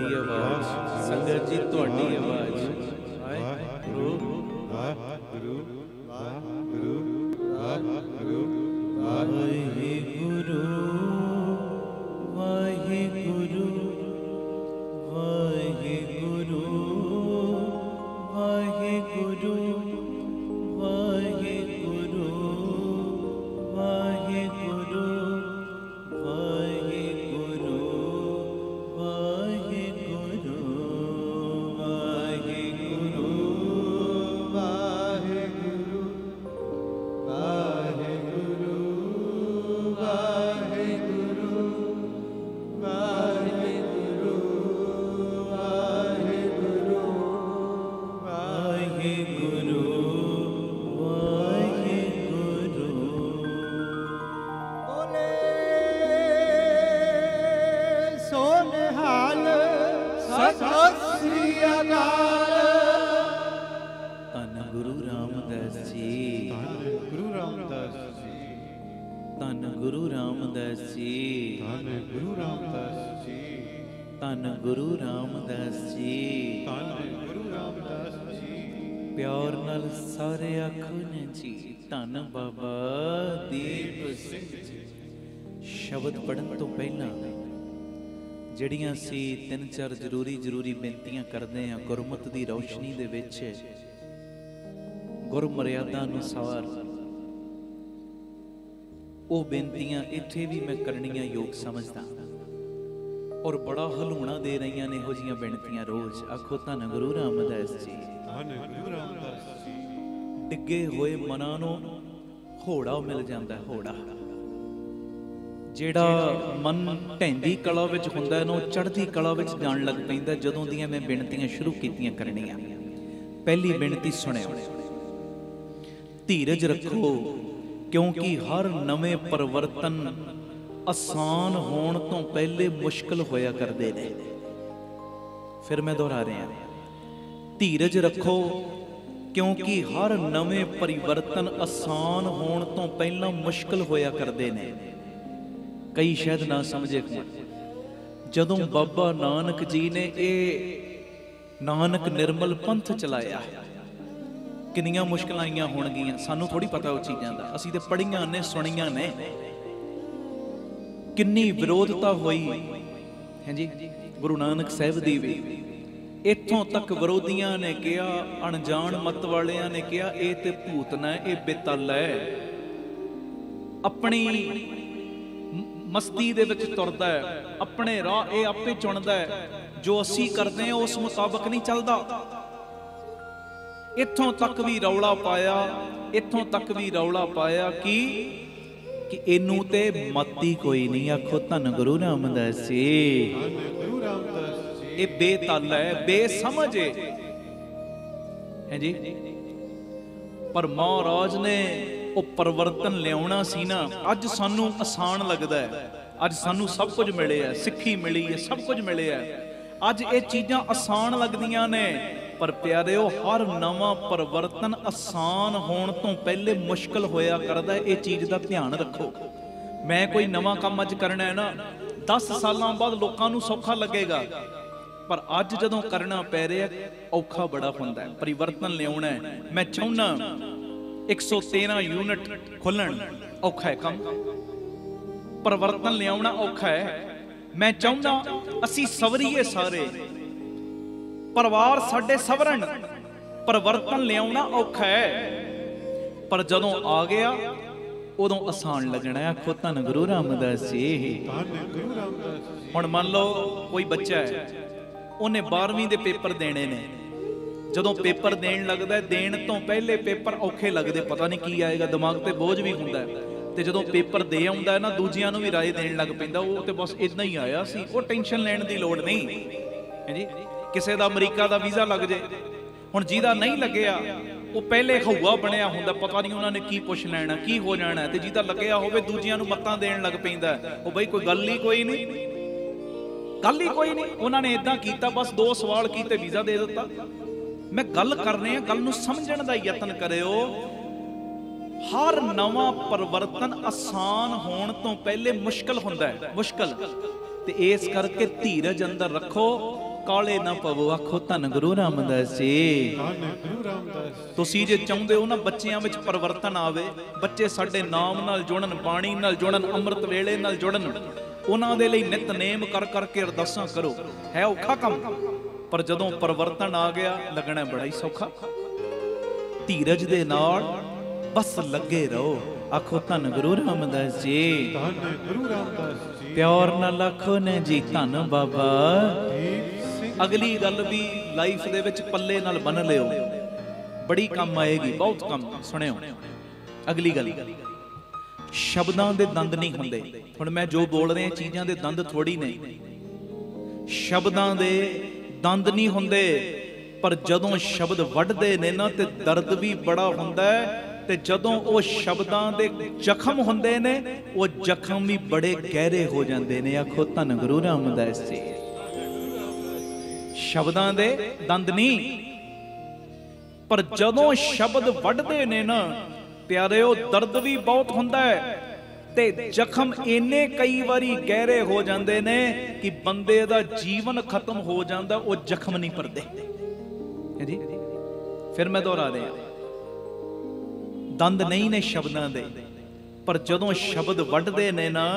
ਤੁਹਾਡੀ ਆਵਾਜ਼। ਸੰਗਤ ਜੀ ਤੁਹਾਡੀ ਆਵਾਜ਼। ਜਿਹੜੀਆਂ ਸੀ ਤਿੰਨ ਚਾਰ ਜ਼ਰੂਰੀ ਜ਼ਰੂਰੀ ਬੇਨਤੀਆਂ ਕਰਦੇ ਹਾਂ ਗੁਰਮਤ ਦੀ ਰੌਸ਼ਨੀ ਦੇ ਵਿੱਚ ਗੁਰ ਮਰਿਆਦਾ ਅਨੁਸਾਰ ਉਹ ਬੇਨਤੀਆਂ ਇੱਥੇ ਵੀ ਮੈਂ ਕਰਨੀਆਂ ਯੋਗ ਸਮਝਦਾ ਔਰ ਬੜਾ ਹਲੂਣਾ ਦੇ ਰਹੀਆਂ ਨੇ ਇਹੋ ਜੀਆਂ ਬੇਨਤੀਆਂ ਰੋਜ਼। ਆਖੋ ਧੰਨ ਗੁਰੂ ਰਾਮਦਾਸ ਜੀ। ਧੰਨ ਗੁਰੂ ਰਾਮਦਾਸ ਜੀ। ਡਿੱਗੇ ਹੋਏ ਮਨਾਂ ਨੂੰ ਹੋੜਾ ਮਿਲ ਜਾਂਦਾ ਹੋੜਾ। ਜਿਹੜਾ ਮਨ ਢੈਂਦੀ ਕਲਾ ਵਿੱਚ ਹੁੰਦਾ ਹੈ ਉਹ ਚੜ੍ਹਦੀ ਕਲਾ ਵਿੱਚ ਜਾਣ ਲੱਗ ਪੈਂਦਾ ਜਦੋਂ ਦੀਆਂ ਮੈਂ ਬੇਨਤੀਆਂ ਸ਼ੁਰੂ ਕੀਤੀਆਂ ਕਰਨੀਆਂ। ਪਹਿਲੀ ਬੇਨਤੀ ਸੁਣਿਓ। ਧੀਰਜ ਰੱਖੋ, ਕਿਉਂਕਿ ਹਰ ਨਵੇਂ ਪਰਿਵਰਤਨ ਆਸਾਨ ਹੋਣ ਤੋਂ ਪਹਿਲੇ ਮੁਸ਼ਕਲ ਹੋਇਆ ਕਰਦੇ ਨੇ। ਫਿਰ ਮੈਂ ਦੁਹਰਾ ਰਿਹਾ। ਧੀਰਜ ਰੱਖੋ, ਕਿਉਂਕਿ ਹਰ ਨਵੇਂ ਪਰਿਵਰਤਨ ਆਸਾਨ ਹੋਣ ਤੋਂ ਪਹਿਲਾਂ ਮੁਸ਼ਕਲ ਹੋਇਆ ਕਰਦੇ ਨੇ। ਕਈ ਸ਼ਾਇਦ ਨਾ ਸਮਝੇ ਜਦੋਂ ਬਾਬਾ ਨਾਨਕ ਜੀ ਨੇ ਇਹ ਨਾਨਕ ਨਿਰਮਲ ਪੰਥ ਚਲਾਇਆ, ਕਿੰਨੀਆਂ ਮੁਸ਼ਕਲਾਂ ਆਈਆਂ ਹੋਣਗੀਆਂ, ਸਾਨੂੰ ਥੋੜੀ ਪਤਾ ਉਹ ਚੀਜ਼ਾਂ ਦਾ। ਅਸੀਂ ਤੇ ਪੜੀਆਂ ਨੇ, ਸੁਣੀਆਂ ਨੇ। ਕਿੰਨੀ ਵਿਰੋਧਤਾ ਹੋਈ ਹਾਂਜੀ ਗੁਰੂ ਨਾਨਕ ਸਾਹਿਬ ਦੀ ਵੀ। ਇੱਥੋਂ ਤੱਕ ਵਿਰੋਧੀਆਂ ਨੇ ਕਿਹਾ, ਅਣਜਾਣ ਮਤ ਵਾਲਿਆਂ ਨੇ ਕਿਹਾ, ਇਹ ਤੇ ਭੂਤ ਨਾ, ਇਹ ਬੇਤਲ ਹੈ। ਆਪਣੀ ਮਸਤੀ ਦੇ ਵਿੱਚ ਤੁਰਦਾ ਹੈ, ਆਪਣੇ ਰਾਹ ਇਹ ਆਪੇ ਚੁਣਦਾ ਹੈ, ਜੋ ਅਸੀਂ ਕਰਦੇ ਹਾਂ, ਉਸ ਮੁਤਾਬਕ ਨਹੀਂ ਚੱਲਦਾ। ਇੱਥੋਂ ਤੱਕ ਵੀ ਰੌਲਾ ਪਾਇਆ, ਇੱਥੋਂ ਤੱਕ ਵੀ ਰੌਲਾ ਪਾਇਆ ਕਿ ਕਿ ਇਹਨੂੰ ਤੇ ਮਤੀ ਕੋਈ ਨਹੀਂ, ਆਖੋ ਧੰਨ ਗੁਰੂ ਰਾਮਦਾਸ ਜੀ। ਗੁਰੂ ਰਾਮਦਾਸ ਜੀ ਇਹ ਬੇਤਲ ਹੈ, ਬੇਸਮਝ ਹੈ। ਹੈ ਜੀ? ਪਰ ਮਹਾਰਾਜ ਨੇ ਉਹ ਪਰਵਰਤਨ ਲਿਆਉਣਾ ਸੀ ਨਾ, ਅੱਜ ਸਾਨੂੰ ਆਸਾਨ ਲੱਗਦਾ ਹੈ। ਅੱਜ ਸਾਨੂੰ ਸਭ ਕੁਝ ਮਿਲਿਆ ਸਿੱਖੀ ਮਿਲੀ ਹੈ, ਸਭ ਕੁਝ ਮਿਲਿਆ ਅੱਜ ਇਹ ਚੀਜ਼ਾਂ ਆਸਾਨ ਲੱਗਦੀਆਂ ਨੇ, ਪਰ ਪਿਆਰਿਓ, ਹਰ ਨਵਾਂ ਪਰਵਰਤਨ ਆਸਾਨ ਹੋਣ ਤੋਂ ਪਹਿਲੇ ਮੁਸ਼ਕਲ ਹੋਇਆ ਕਰਦਾ ਹੈ, ਇਹ ਚੀਜ਼ ਦਾ ਧਿਆਨ ਰੱਖੋ। ਮੈਂ ਕੋਈ ਨਵਾਂ ਕੰਮ ਅੱਜ ਕਰਨਾ ਹੈ ਨਾ 10 ਸਾਲਾਂ ਬਾਅਦ ਲੋਕਾਂ ਨੂੰ ਸੌਖਾ ਲੱਗੇਗਾ। ਪਰ ਅੱਜ ਜਦੋਂ ਕਰਨਾ ਪੈ ਰਿਹਾ, ਔਖਾ ਬੜਾ ਹੁੰਦਾ ਹੈ, ਪਰਿਵਰਤਨ ਲਿਆਉਣਾ ਹੈ। ਮੈਂ ਚਾਹੁੰਨਾ 113 ਯੂਨਿਟ ਖੋਲਣ ਔਖਾ ਹੈ ਕੰਮ। ਪਰਿਵਰਤਨ ਲਿਆਉਣਾ ਔਖਾ ਹੈ। ਮੈਂ ਚਾਹੁੰਦਾ ਅਸੀਂ ਸਵਰੀਏ ਸਾਰੇ। ਪਰਿਵਾਰ ਸਾਡੇ ਸਵਰਨ। ਪਰਿਵਰਤਨ ਲਿਆਉਣਾ ਔਖਾ ਹੈ। ਪਰ ਜਦੋਂ ਆ ਗਿਆ, ਉਦੋਂ ਆਸਾਨ ਲੱਗਣਾ ਹੈ। ਆਖੋ, ਧੰਨ ਗੁਰੂ ਰਾਮਦਾਸ ਜੀ। ਧੰਨ ਗੁਰੂ ਰਾਮਦਾਸ ਜੀ ਹੁਣ ਮੰਨ ਲਓ, ਕੋਈ ਬੱਚਾ ਹੈ, ਉਹਨੇ 12ਵੀਂ ਦੇ ਪੇਪਰ ਦੇਣੇ ਨੇ। ਜਦੋਂ ਪੇਪਰ ਦੇਣ ਲੱਗਦਾ ਦੇਣ ਤੋਂ ਪਹਿਲੇ ਪੇਪਰ ਔਖੇ ਲੱਗਦੇ, ਪਤਾ ਨਹੀਂ ਕੀ ਆਏਗਾ, ਦਿਮਾਗ ਤੇ ਬੋਝ ਵੀ ਹੁੰਦਾ ਤੇ ਜਦੋਂ ਪੇਪਰ ਦੇ ਆਉਂਦਾ ਨਾ, ਦੂਜਿਆਂ ਨੂੰ ਵੀ ਰਾਏ ਦੇਣ ਲੱਗ ਪੈਂਦਾ, ਉਹ ਤੇ ਬਸ ਇਦਾਂ ਹੀ ਆਇਆ ਸੀ, ਉਹ ਟੈਨਸ਼ਨ ਲੈਣ ਦੀ ਲੋੜ ਨਹੀਂ। ਹੈ ਕਿਸੇ ਦਾ ਅਮਰੀਕਾ ਦਾ ਵੀਜ਼ਾ ਲੱਗ ਜੇ, ਹੁਣ ਜਿਹਦਾ ਨਹੀਂ ਲੱਗਿਆ, ਉਹ ਪਹਿਲੇ ਖਊਆ ਬਣਿਆ ਹੁੰਦਾ, ਪਤਾ ਨਹੀਂ ਉਹਨਾਂ ਨੇ ਕੀ ਪੁੱਛ ਲੈਣਾ, ਕੀ ਹੋ ਜਾਣਾ ਤੇ ਜਿਹਦਾ ਲੱਗਿਆ ਹੋਵੇ, ਦੂਜਿਆਂ ਨੂੰ ਮੱਤਾਂ ਦੇਣ ਲੱਗ ਪੈਂਦਾ ਉਹ ਬਈ ਕੋਈ ਗੱਲ ਹੀ ਕੋਈ ਨਹੀਂ। ਗੱਲ ਹੀ ਕੋਈ ਨਹੀਂ, ਉਹਨਾਂ ਨੇ ਇਦਾਂ ਕੀਤਾ, ਬਸ ਦੋ ਸਵਾਲ ਕੀਤੇ, ਵੀਜ਼ਾ ਦੇ ਦਿੱਤਾ। ਮੈਂ ਗੱਲ ਕਰ ਰਿਹਾ, ਗੱਲ ਨੂੰ ਸਮਝਣ ਦਾ ਯਤਨ ਕਰਿਓ। ਹਰ ਨਵਾਂ ਪਰਿਵਰਤਨ ਆਸਾਨ ਹੋਣ ਤੋਂ ਪਹਿਲੇ ਮੁਸ਼ਕਲ ਹੁੰਦਾ ਹੈ, ਮੁਸ਼ਕਲ। ਤੇ ਇਸ ਕਰਕੇ ਧੀਰਜ ਅੰਦਰ ਰੱਖੋ, ਕਾਲੇ ਨਾ ਪਵੋ, ਆਖੋ ਧੰਨ ਗੁਰੂ ਰਾਮਦਾਸ ਜੀ। ਧੰਨ ਗੁਰੂ ਰਾਮਦਾਸ ਤੁਸੀਂ ਜੇ ਚਾਹੁੰਦੇ ਹੋ ਨਾ ਬੱਚਿਆਂ ਵਿੱਚ ਪਰਿਵਰਤਨ ਆਵੇ, ਬੱਚੇ ਸਾਡੇ ਨਾਮ ਨਾਲ ਜੁੜਨ, ਬਾਣੀ ਨਾਲ ਜੁੜਨ, ਅੰਮ੍ਰਿਤ ਵੇਲੇ ਨਾਲ ਜੁੜਨ, ਉਹਨਾਂ ਦੇ ਲਈ ਨਿਤਨੇਮ ਕਰ ਕਰਕੇ ਅਰਦਾਸਾਂ ਕਰੋ। ਹੈ ਔਖਾ ਕੰਮ। ਪਰ ਜਦੋਂ ਪਰਿਵਰਤਨ ਆ ਗਿਆ, ਲੱਗਣਾ ਬੜਾ ਹੀ ਸੌਖਾ। ਧੀਰਜ ਦੇ ਨਾਲ ਬਸ ਲੱਗੇ ਰਹੋ। ਆਖੋ, ਧੰਨ ਗੁਰੂ ਰਾਮਦਾਸ ਜੀ। ਧੰਨ ਗੁਰੂ ਰਾਮਦਾਸ ਜੀ ਪਿਆਰ ਨਾਲ ਆਖੋ ਨੇ ਜੀ, ਧੰਨ ਬਾਬਾ। ਅਗਲੀ ਗੱਲ ਵੀ ਲਾਈਫ ਦੇ ਵਿੱਚ ਪੱਲੇ ਨਾਲ ਬੰਨ ਲਿਓ। ਬੜੀ ਕੰਮ ਆਏਗੀ, ਬਹੁਤ ਕੰਮ, ਸੁਣਿਓ। ਅਗਲੀ ਗੱਲ। ਸ਼ਬਦਾਂ ਦੇ ਦੰਦ ਨਹੀਂ ਹੁੰਦੇ। ਹੁਣ ਮੈਂ ਜੋ ਬੋਲ ਰਿਹਾ, ਚੀਜ਼ਾਂ ਦੇ ਦੰਦ ਥੋੜੀ ਨੇ। ਸ਼ਬਦਾਂ ਦੇ ਦੰਦ ਨਹੀਂ ਹੁੰਦੇ, ਪਰ ਜਦੋਂ ਸ਼ਬਦ ਵੱਢਦੇ ਨੇ ਨਾ ਤੇ ਦਰਦ ਵੀ ਬੜਾ ਹੁੰਦਾ ਤੇ ਜਦੋਂ ਉਹ ਸ਼ਬਦਾਂ ਦੇ ਜ਼ਖਮ ਹੁੰਦੇ ਨੇ, ਉਹ ਜ਼ਖਮ ਵੀ ਬੜੇ ਗਹਿਰੇ ਹੋ ਜਾਂਦੇ ਨੇ। ਆਖੋ, ਧੰਨ ਗੁਰੂ ਰਾਮਦਾਸ ਜੀ। ਸ਼ਬਦਾਂ ਦੇ ਦੰਦ ਨਹੀਂ, ਪਰ ਜਦੋਂ ਸ਼ਬਦ ਵੱਢਦੇ ਨੇ ਨਾ ਪਿਆਰਿਓ ਦਰਦ ਵੀ ਬਹੁਤ ਹੁੰਦਾ ਹੈ ਤੇ ਜ਼ਖਮ ਇੰਨੇ ਕਈ ਵਾਰੀ ਗਹਿਰੇ ਹੋ ਜਾਂਦੇ ਨੇ ਕਿ ਬੰਦੇ ਦਾ ਜੀਵਨ ਖਤਮ ਹੋ ਜਾਂਦਾ, ਉਹ ਜ਼ਖਮ ਨਹੀਂ ਭਰਦੇ। ਜੀ? ਫਿਰ ਮੈਂ ਦੁਹਰਾ ਰਿਹਾ ਦੰਦ ਨਹੀਂ ਨੇ ਸ਼ਬਦਾਂ ਦੇ, ਪਰ ਜਦੋਂ ਸ਼ਬਦ ਵੱਢਦੇ ਨੇ ਨਾ,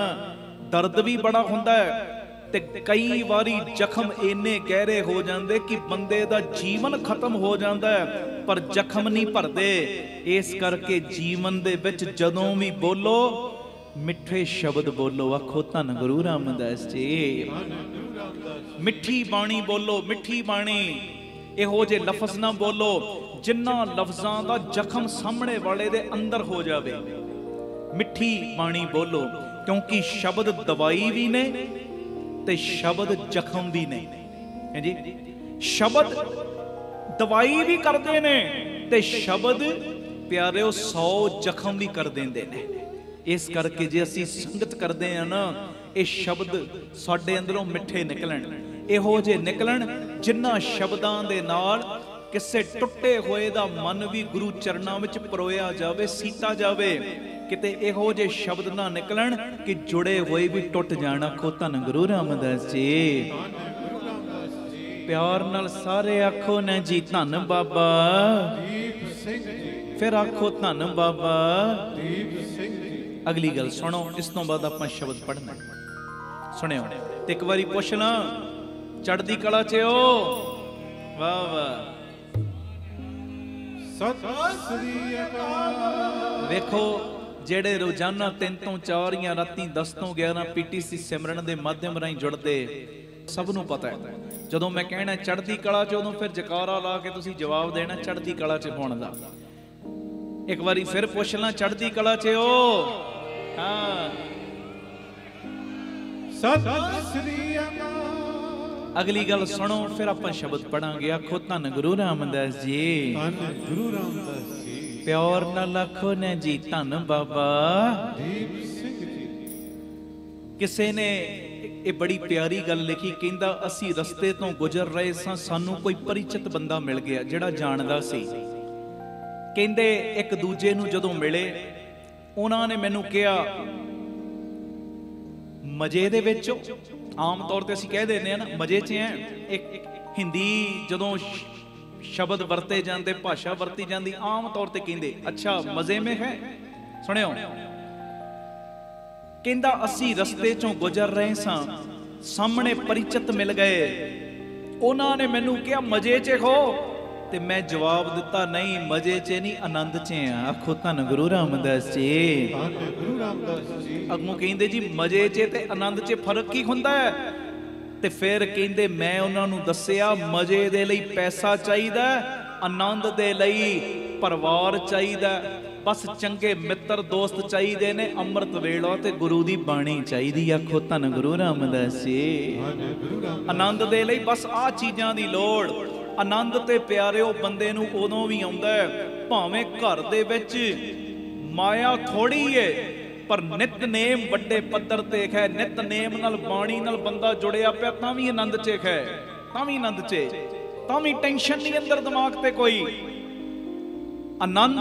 ਦਰਦ ਵੀ ਬੜਾ ਹੁੰਦਾ ਹੈ ਤੇ ਕਈ ਵਾਰੀ ਜ਼ਖਮ ਇੰਨੇ ਗਹਿਰੇ ਹੋ ਜਾਂਦੇ ਕਿ ਬੰਦੇ ਦਾ ਜੀਵਨ ਖਤਮ ਹੋ ਜਾਂਦਾ ਹੈ, ਪਰ ਜ਼ਖਮ ਨਹੀਂ ਭਰਦੇ। ਇਸ ਕਰਕੇ ਜੀਵਨ ਦੇ ਵਿੱਚ ਜਦੋਂ ਵੀ ਬੋਲੋ ਮਿੱਠੇ ਸ਼ਬਦ ਬੋਲੋ, ਆਖੋ ਧੰਨ ਗੁਰੂ ਰਾਮਦਾਸ ਜੀ। ਮਿੱਠੀ ਬਾਣੀ ਬੋਲੋ, ਮਿੱਠੀ ਬਾਣੀ। ਇਹੋ ਜੇ ਲਫ਼ਜ਼ ਨਾ ਬੋਲੋ, ਜਿੰਨਾ ਲਫ਼ਜ਼ਾਂ ਦਾ ਜ਼ਖਮ ਸਾਹਮਣੇ ਵਾਲੇ ਦੇ ਅੰਦਰ ਹੋ ਜਾਵੇ। ਮਿੱਠੀ ਬਾਣੀ ਬੋਲੋ, ਕਿਉਂਕਿ ਸ਼ਬਦ ਦਵਾਈ ਵੀ ਨੇ ਤੇ ਸ਼ਬਦ ਜ਼ਖਮ ਵੀ ਨੇ। ਹੈ ਸ਼ਬਦ ਦਵਾਈ ਵੀ ਕਰਦੇ ਨੇ ਤੇ ਸ਼ਬਦ ਪਿਆਰਿਓ 100 ਜ਼ਖਮ ਵੀ ਕਰ ਦਿੰਦੇ ਨੇ। ਇਸ ਕਰਕੇ ਜੇ ਅਸੀਂ ਸੰਗਤ ਕਰਦੇ ਆ ਨਾ ਇਹ ਸ਼ਬਦ ਸਾਡੇ ਅੰਦਰੋਂ ਮਿੱਠੇ ਨਿਕਲਣ। ਇਹੋ ਜੇ ਨਿਕਲਣ ਜਿਨ੍ਹਾਂ ਸ਼ਬਦਾਂ ਦੇ ਨਾਲ ਕਿਸੇ ਟੁੱਟੇ ਹੋਏ ਦਾ ਮਨ ਵੀ ਗੁਰੂ ਚਰਨਾਂ ਵਿੱਚ ਪਰੋਇਆ ਜਾਵੇ ਸੀਤਾ ਜਾਵੇ। ਕਿਤੇ ਇਹੋ ਜੇ ਸ਼ਬਦ ਨਾ ਨਿਕਲਣ ਕਿ ਜੁੜੇ ਹੋਏ ਵੀ ਟੁੱਟ ਜਾਣ। ਆਖੋ ਧੰਨ ਗੁਰੂ ਰਾਮਦਾਸ ਜੀ। ਪਿਆਰ ਨਾਲ ਸਾਰੇ ਆਖੋ ਨਾ ਜੀ ਧੰਨ ਬਾਬਾ। ਦੀਪ ਸਿੰਘ ਜੀ। ਫਿਰ ਆਖੋ ਧੰਨ ਬਾਬਾ। ਦੀਪ ਸਿੰਘ ਜੀ। ਅਗਲੀ ਗੱਲ ਸੁਣੋ ਇਸ ਤੋਂ ਬਾਅਦ ਆਪਾਂ ਸ਼ਬਦ ਪੜ੍ਹਨਾ ਸੁਣਿਓ ਤੇ ਇੱਕ ਵਾਰੀ ਪੁੱਛਣਾ ਚੜ੍ਹਦੀ ਕਲਾ 'ਚ ਹੋ? ਵਾਹ ਵਾਹ। ਸਤਿ ਸ੍ਰੀ ਅਕਾਲ। ਵੇਖੋ ਜਿਹੜੇ ਰੋਜ਼ਾਨਾ 3 ਤੋਂ 4 ਜਾਂ ਰਾਤੀ 10 ਤੋਂ 11 ਪੀਟੀਸੀ ਸਿਮਰਨ ਦੇ ਮਾਧਿਅਮ ਰਾਹੀਂ ਜੁੜਦੇ ਸਭ ਨੂੰ ਪਤਾ ਹੈ। ਜਦੋਂ ਮੈਂ ਕਹਿਣਾ ਚੜ੍ਹਦੀ ਕਲਾ 'ਚ ਉਦੋਂ ਫਿਰ ਜਕਾਰਾ ਲਾ ਕੇ ਤੁਸੀਂ ਜਵਾਬ ਦੇਣਾ ਚੜ੍ਹਦੀ ਕਲਾ 'ਚ ਹੋਣ ਦਾ। ਇੱਕ ਵਾਰੀ ਫਿਰ ਪੁੱਛ ਲਾਂ ਚੜ੍ਹਦੀ ਕਲਾ 'ਚ ਹੋ ਹਾਂ। ਸਤਿ ਸ੍ਰੀ ਅਕਾਲ। ਅਗਲੀ ਗੱਲ ਸੁਣੋ ਫਿਰ ਆਪਾਂ ਸ਼ਬਦ ਪੜਾਂਗੇ। ਆਖੋ ਧੰਨ ਗੁਰੂ ਰਾਮਦਾਸ ਜੀ। ਧੰਨ ਗੁਰੂ ਰਾਮਦਾਸ ਜੀ। ਪਿਓਰ ਨਾਲ ਆਖੋ ਨੇ ਜੀ ਧੰਨ ਬਾਬਾ। ਦੀਪ ਸਿੰਘ ਜੀ। ਕਿਸੇ ਨੇ ਇਹ ਬੜੀ ਪਿਆਰੀ ਗੱਲ ਲਿਖੀ ਕਹਿੰਦਾ ਅਸੀਂ ਰਸਤੇ ਤੋਂ ਗੁਜ਼ਰ ਰਹੇ ਸਾਂ ਸਾਨੂੰ ਕੋਈ ਪਰਿਚਿਤ ਬੰਦਾ ਮਿਲ ਗਿਆ ਜਿਹੜਾ ਜਾਣਦਾ ਸੀ। ਕਹਿੰਦੇ ਇੱਕ ਦੂਜੇ ਨੂੰ ਜਦੋਂ ਮਿਲੇ, ਉਹਨਾਂ ਨੇ ਮੈਨੂੰ ਕਿਹਾ, ਮਜੇ ਦੇ ਵਿੱਚ ਆਮ ਤੌਰ ਤੇ ਅਸੀਂ ਕਹਿ ਦਿੰਦੇ ਆ ਨਾ, ਮਜੇ 'ਚ ਐ, ਇੱਕ ਹਿੰਦੀ ਜਦੋਂ ਸ਼ਬਦ ਵਰਤੇ ਜਾਂਦੇ, ਭਾਸ਼ਾ ਵਰਤੀ ਜਾਂਦੀ, ਆਮ ਤੌਰ ਤੇ ਕਹਿੰਦੇ, ਅੱਛਾ, ਮਜ਼ੇ ਮੇ ਹੈ? ਸੁਣਿਓ। ਕਹਿੰਦਾ, ਅਸੀਂ ਰਸਤੇ ਚੋਂ ਗੁਜ਼ਰ ਰਹੇ ਸਾਂ, ਸਾਹਮਣੇ ਪਰਿਚਿਤ ਮਿਲ ਗਏ। ਉਹਨਾਂ ਨੇ ਮੈਨੂੰ ਕਿਹਾ, ਮਜੇ 'ਚ ਹੋ। ਤੇ ਮੈਂ ਜਵਾਬ ਦਿੱਤਾ ਨਹੀਂ ਮਜੇ 'ਚ ਨਹੀਂ ਆਨੰਦ 'ਚ ਆ। ਆਖੋ ਧੰਨ ਗੁਰੂ ਰਾਮਦਾਸ ਜੀ। ਧੰਨ ਗੁਰੂ ਰਾਮਦਾਸ ਜੀ। ਅੱਗੋਂ ਕਹਿੰਦੇ ਜੀ ਮਜੇ 'ਚ ਤੇ ਆਨੰਦ 'ਚ ਫ਼ਰਕ ਕੀ ਹੁੰਦਾ ਹੈ? ਤੇ ਫਿਰ ਕਹਿੰਦੇ ਮੈਂ ਉਹਨਾਂ ਨੂੰ ਦੱਸਿਆ ਮਜੇ ਦੇ ਲਈ ਪੈਸਾ ਚਾਹੀਦਾ ਆਨੰਦ ਦੇ ਲਈ ਪਰਿਵਾਰ ਚਾਹੀਦਾ। ਬਸ ਚੰਗੇ ਮਿੱਤਰ ਦੋਸਤ ਚਾਹੀਦੇ ਨੇ ਅੰਮ੍ਰਿਤ ਵੇਲਾ ਤੇ ਗੁਰੂ ਦੀ ਬਾਣੀ ਚਾਹੀਦੀ ਆਖੋ ਧੰਨ ਗੁਰੂ ਰਾਮਦਾਸ ਜੀ। ਆਨੰਦ ਦੇ ਲਈ ਬਸ ਆਹ ਚੀਜ਼ਾਂ ਦੀ ਲੋੜ। ਆਨੰਦ ਤੇ ਪਿਆਰਿਓ ਬੰਦੇ ਨੂੰ ਉਦੋਂ ਵੀ ਆਉਂਦਾ ਹੈ ਭਾਵੇਂ ਘਰ ਦੇ ਵਿੱਚ ਮਾਇਆ ਥੋੜੀ ਏ ਪਰ ਨਿਤਨੇਮ ਵੱਡੇ ਪੱਧਰ ਤੇ ਹੈ ਨਿਤਨੇਮ ਨਾਲ ਬਾਣੀ ਨਾਲ ਬੰਦਾ ਜੁੜਿਆ ਪਿਆ ਤਾਂ ਵੀ ਆਨੰਦ ਚ ਹੈ ਤਾਂ ਵੀ ਆਨੰਦ ਚ ਤਾਂ ਵੀ ਟੈਨਸ਼ਨ ਨਹੀਂ ਅੰਦਰ ਦਿਮਾਗ ਤੇ ਕੋਈ। ਆਨੰਦ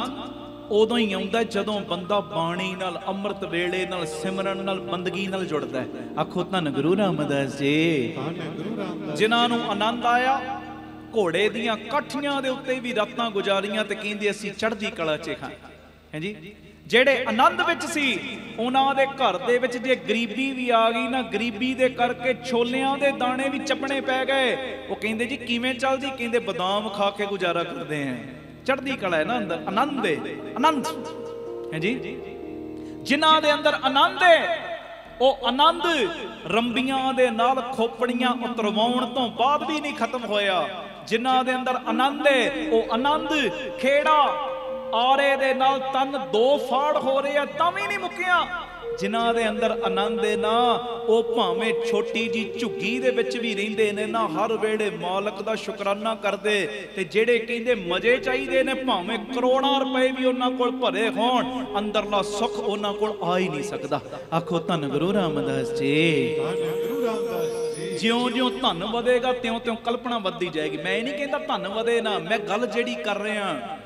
ਉਦੋਂ ਹੀ ਆਉਂਦਾ ਜਦੋਂ ਬੰਦਾ ਬਾਣੀ ਨਾਲ ਅੰਮ੍ਰਿਤ ਵੇਲੇ ਨਾਲ ਸਿਮਰਨ ਨਾਲ ਬੰਦਗੀ ਨਾਲ ਜੁੜਦਾ ਆਖੋ ਧੰਨ ਗੁਰੂ ਰਾਮਦਾਸ ਜੀ। ਧੰਨ ਗੁਰੂ ਰਾਮਦਾਸ ਜਿਨ੍ਹਾਂ ਨੂੰ ਆਨੰਦ ਆਇਆ ਘੋੜੇ ਦੀਆਂ ਕਾਠੀਆਂ ਦੇ ਉੱਤੇ ਵੀ ਰਾਤਾਂ ਗੁਜ਼ਾਰੀਆਂ ਤੇ ਕਹਿੰਦੇ ਅਸੀਂ ਚੜ੍ਹਦੀ ਕਲਾ 'ਚ ਖਾਂ ਹਾਂਜੀ ਜਿਹੜੇ ਆਨੰਦ ਵਿੱਚ ਸੀ, ਉਹਨਾਂ ਦੇ ਘਰ ਦੇ ਵਿੱਚ ਜੇ ਗਰੀਬੀ ਵੀ ਆ ਗਈ ਨਾ, ਗਰੀਬੀ ਦੇ ਕਰਕੇ ਛੋਲਿਆਂ ਦੇ ਦਾਣੇ ਵੀ ਚੱਪਣੇ ਪੈ ਗਏ। ਉਹ ਕਹਿੰਦੇ ਜੀ, ਕਿਵੇਂ ਚੱਲਦੀ? ਕਹਿੰਦੇ ਬਦਾਮ ਖਾ ਕੇ ਗੁਜ਼ਾਰਾ ਕਰਦੇ ਆਂ। ਚੜ੍ਹਦੀ ਕਲਾ ਹੈ ਨਾ ਅੰਦਰ, ਆਨੰਦ ਹੈ ਆਨੰਦ। ਹਾਂਜੀ ਜਿਨ੍ਹਾਂ ਦੇ ਅੰਦਰ ਆਨੰਦ ਹੈ ਉਹ ਆਨੰਦ ਰੰਬੀਆਂ ਦੇ ਨਾਲ ਖੋਪੜੀਆਂ ਉਤਰਵਾਉਣ ਤੋਂ ਬਾਅਦ ਵੀ ਨਹੀਂ ਖਤਮ ਹੋਇਆ। ਜਿਨ੍ਹਾਂ ਦੇ ਅੰਦਰ ਆਨੰਦ ਹੈ ਉਹ ਆਨੰਦ ਖੇੜਾ ਆਰੇ ਦੇ ਨਾਲ ਤਨ ਦੋ ਫਾੜ ਹੋ ਰਹੇ ਆ, ਤਾਂ ਵੀ ਨਹੀਂ ਮੁੱਕਿਆ। ਜਿਨ੍ਹਾਂ ਦੇ ਅੰਦਰ ਆਨੰਦ ਹੈ ਨਾ, ਉਹ ਭਾਵੇਂ ਛੋਟੀ ਜੀ ਝੁੱਗੀ ਦੇ ਵਿੱਚ ਵੀ ਰਹਿੰਦੇ ਨੇ ਨਾ, ਹਰ ਵੇਲੇ ਮਾਲਕ ਦਾ ਸ਼ੁਕਰਾਨਾ ਕਰਦੇ ਤੇ ਜਿਹੜੇ ਕਹਿੰਦੇ ਮਜ਼ੇ ਚਾਹੀਦੇ ਨੇ, ਭਾਵੇਂ ਕਰੋੜਾਂ ਰੁਪਏ ਵੀ ਉਹਨਾਂ ਕੋਲ ਭਰੇ ਹੋਣ, ਅੰਦਰਲਾ ਸੁੱਖ ਉਹਨਾਂ ਕੋਲ ਆ ਹੀ ਨਹੀਂ ਸਕਦਾ। ਆਖੋ ਧੰਨ ਗੁਰੂ ਰਾਮਦਾਸ ਜੀ। ਧੰਨ ਗੁਰੂ ਰਾਮਦਾਸ ਜਿਉਂ-ਜਿਉਂ ਧਨ ਵਧੇਗਾ, ਤਿਉਂ-ਤਿਉਂ ਕਲਪਨਾ ਵੱਧਦੀ ਜਾਏਗੀ। ਮੈਂ ਇਹ ਨਹੀਂ ਕਹਿੰਦਾ ਧਨ ਵਧੇ ਨਾ, ਮੈਂ ਗੱਲ ਜਿਹੜੀ ਕਰ ਰਿਹਾ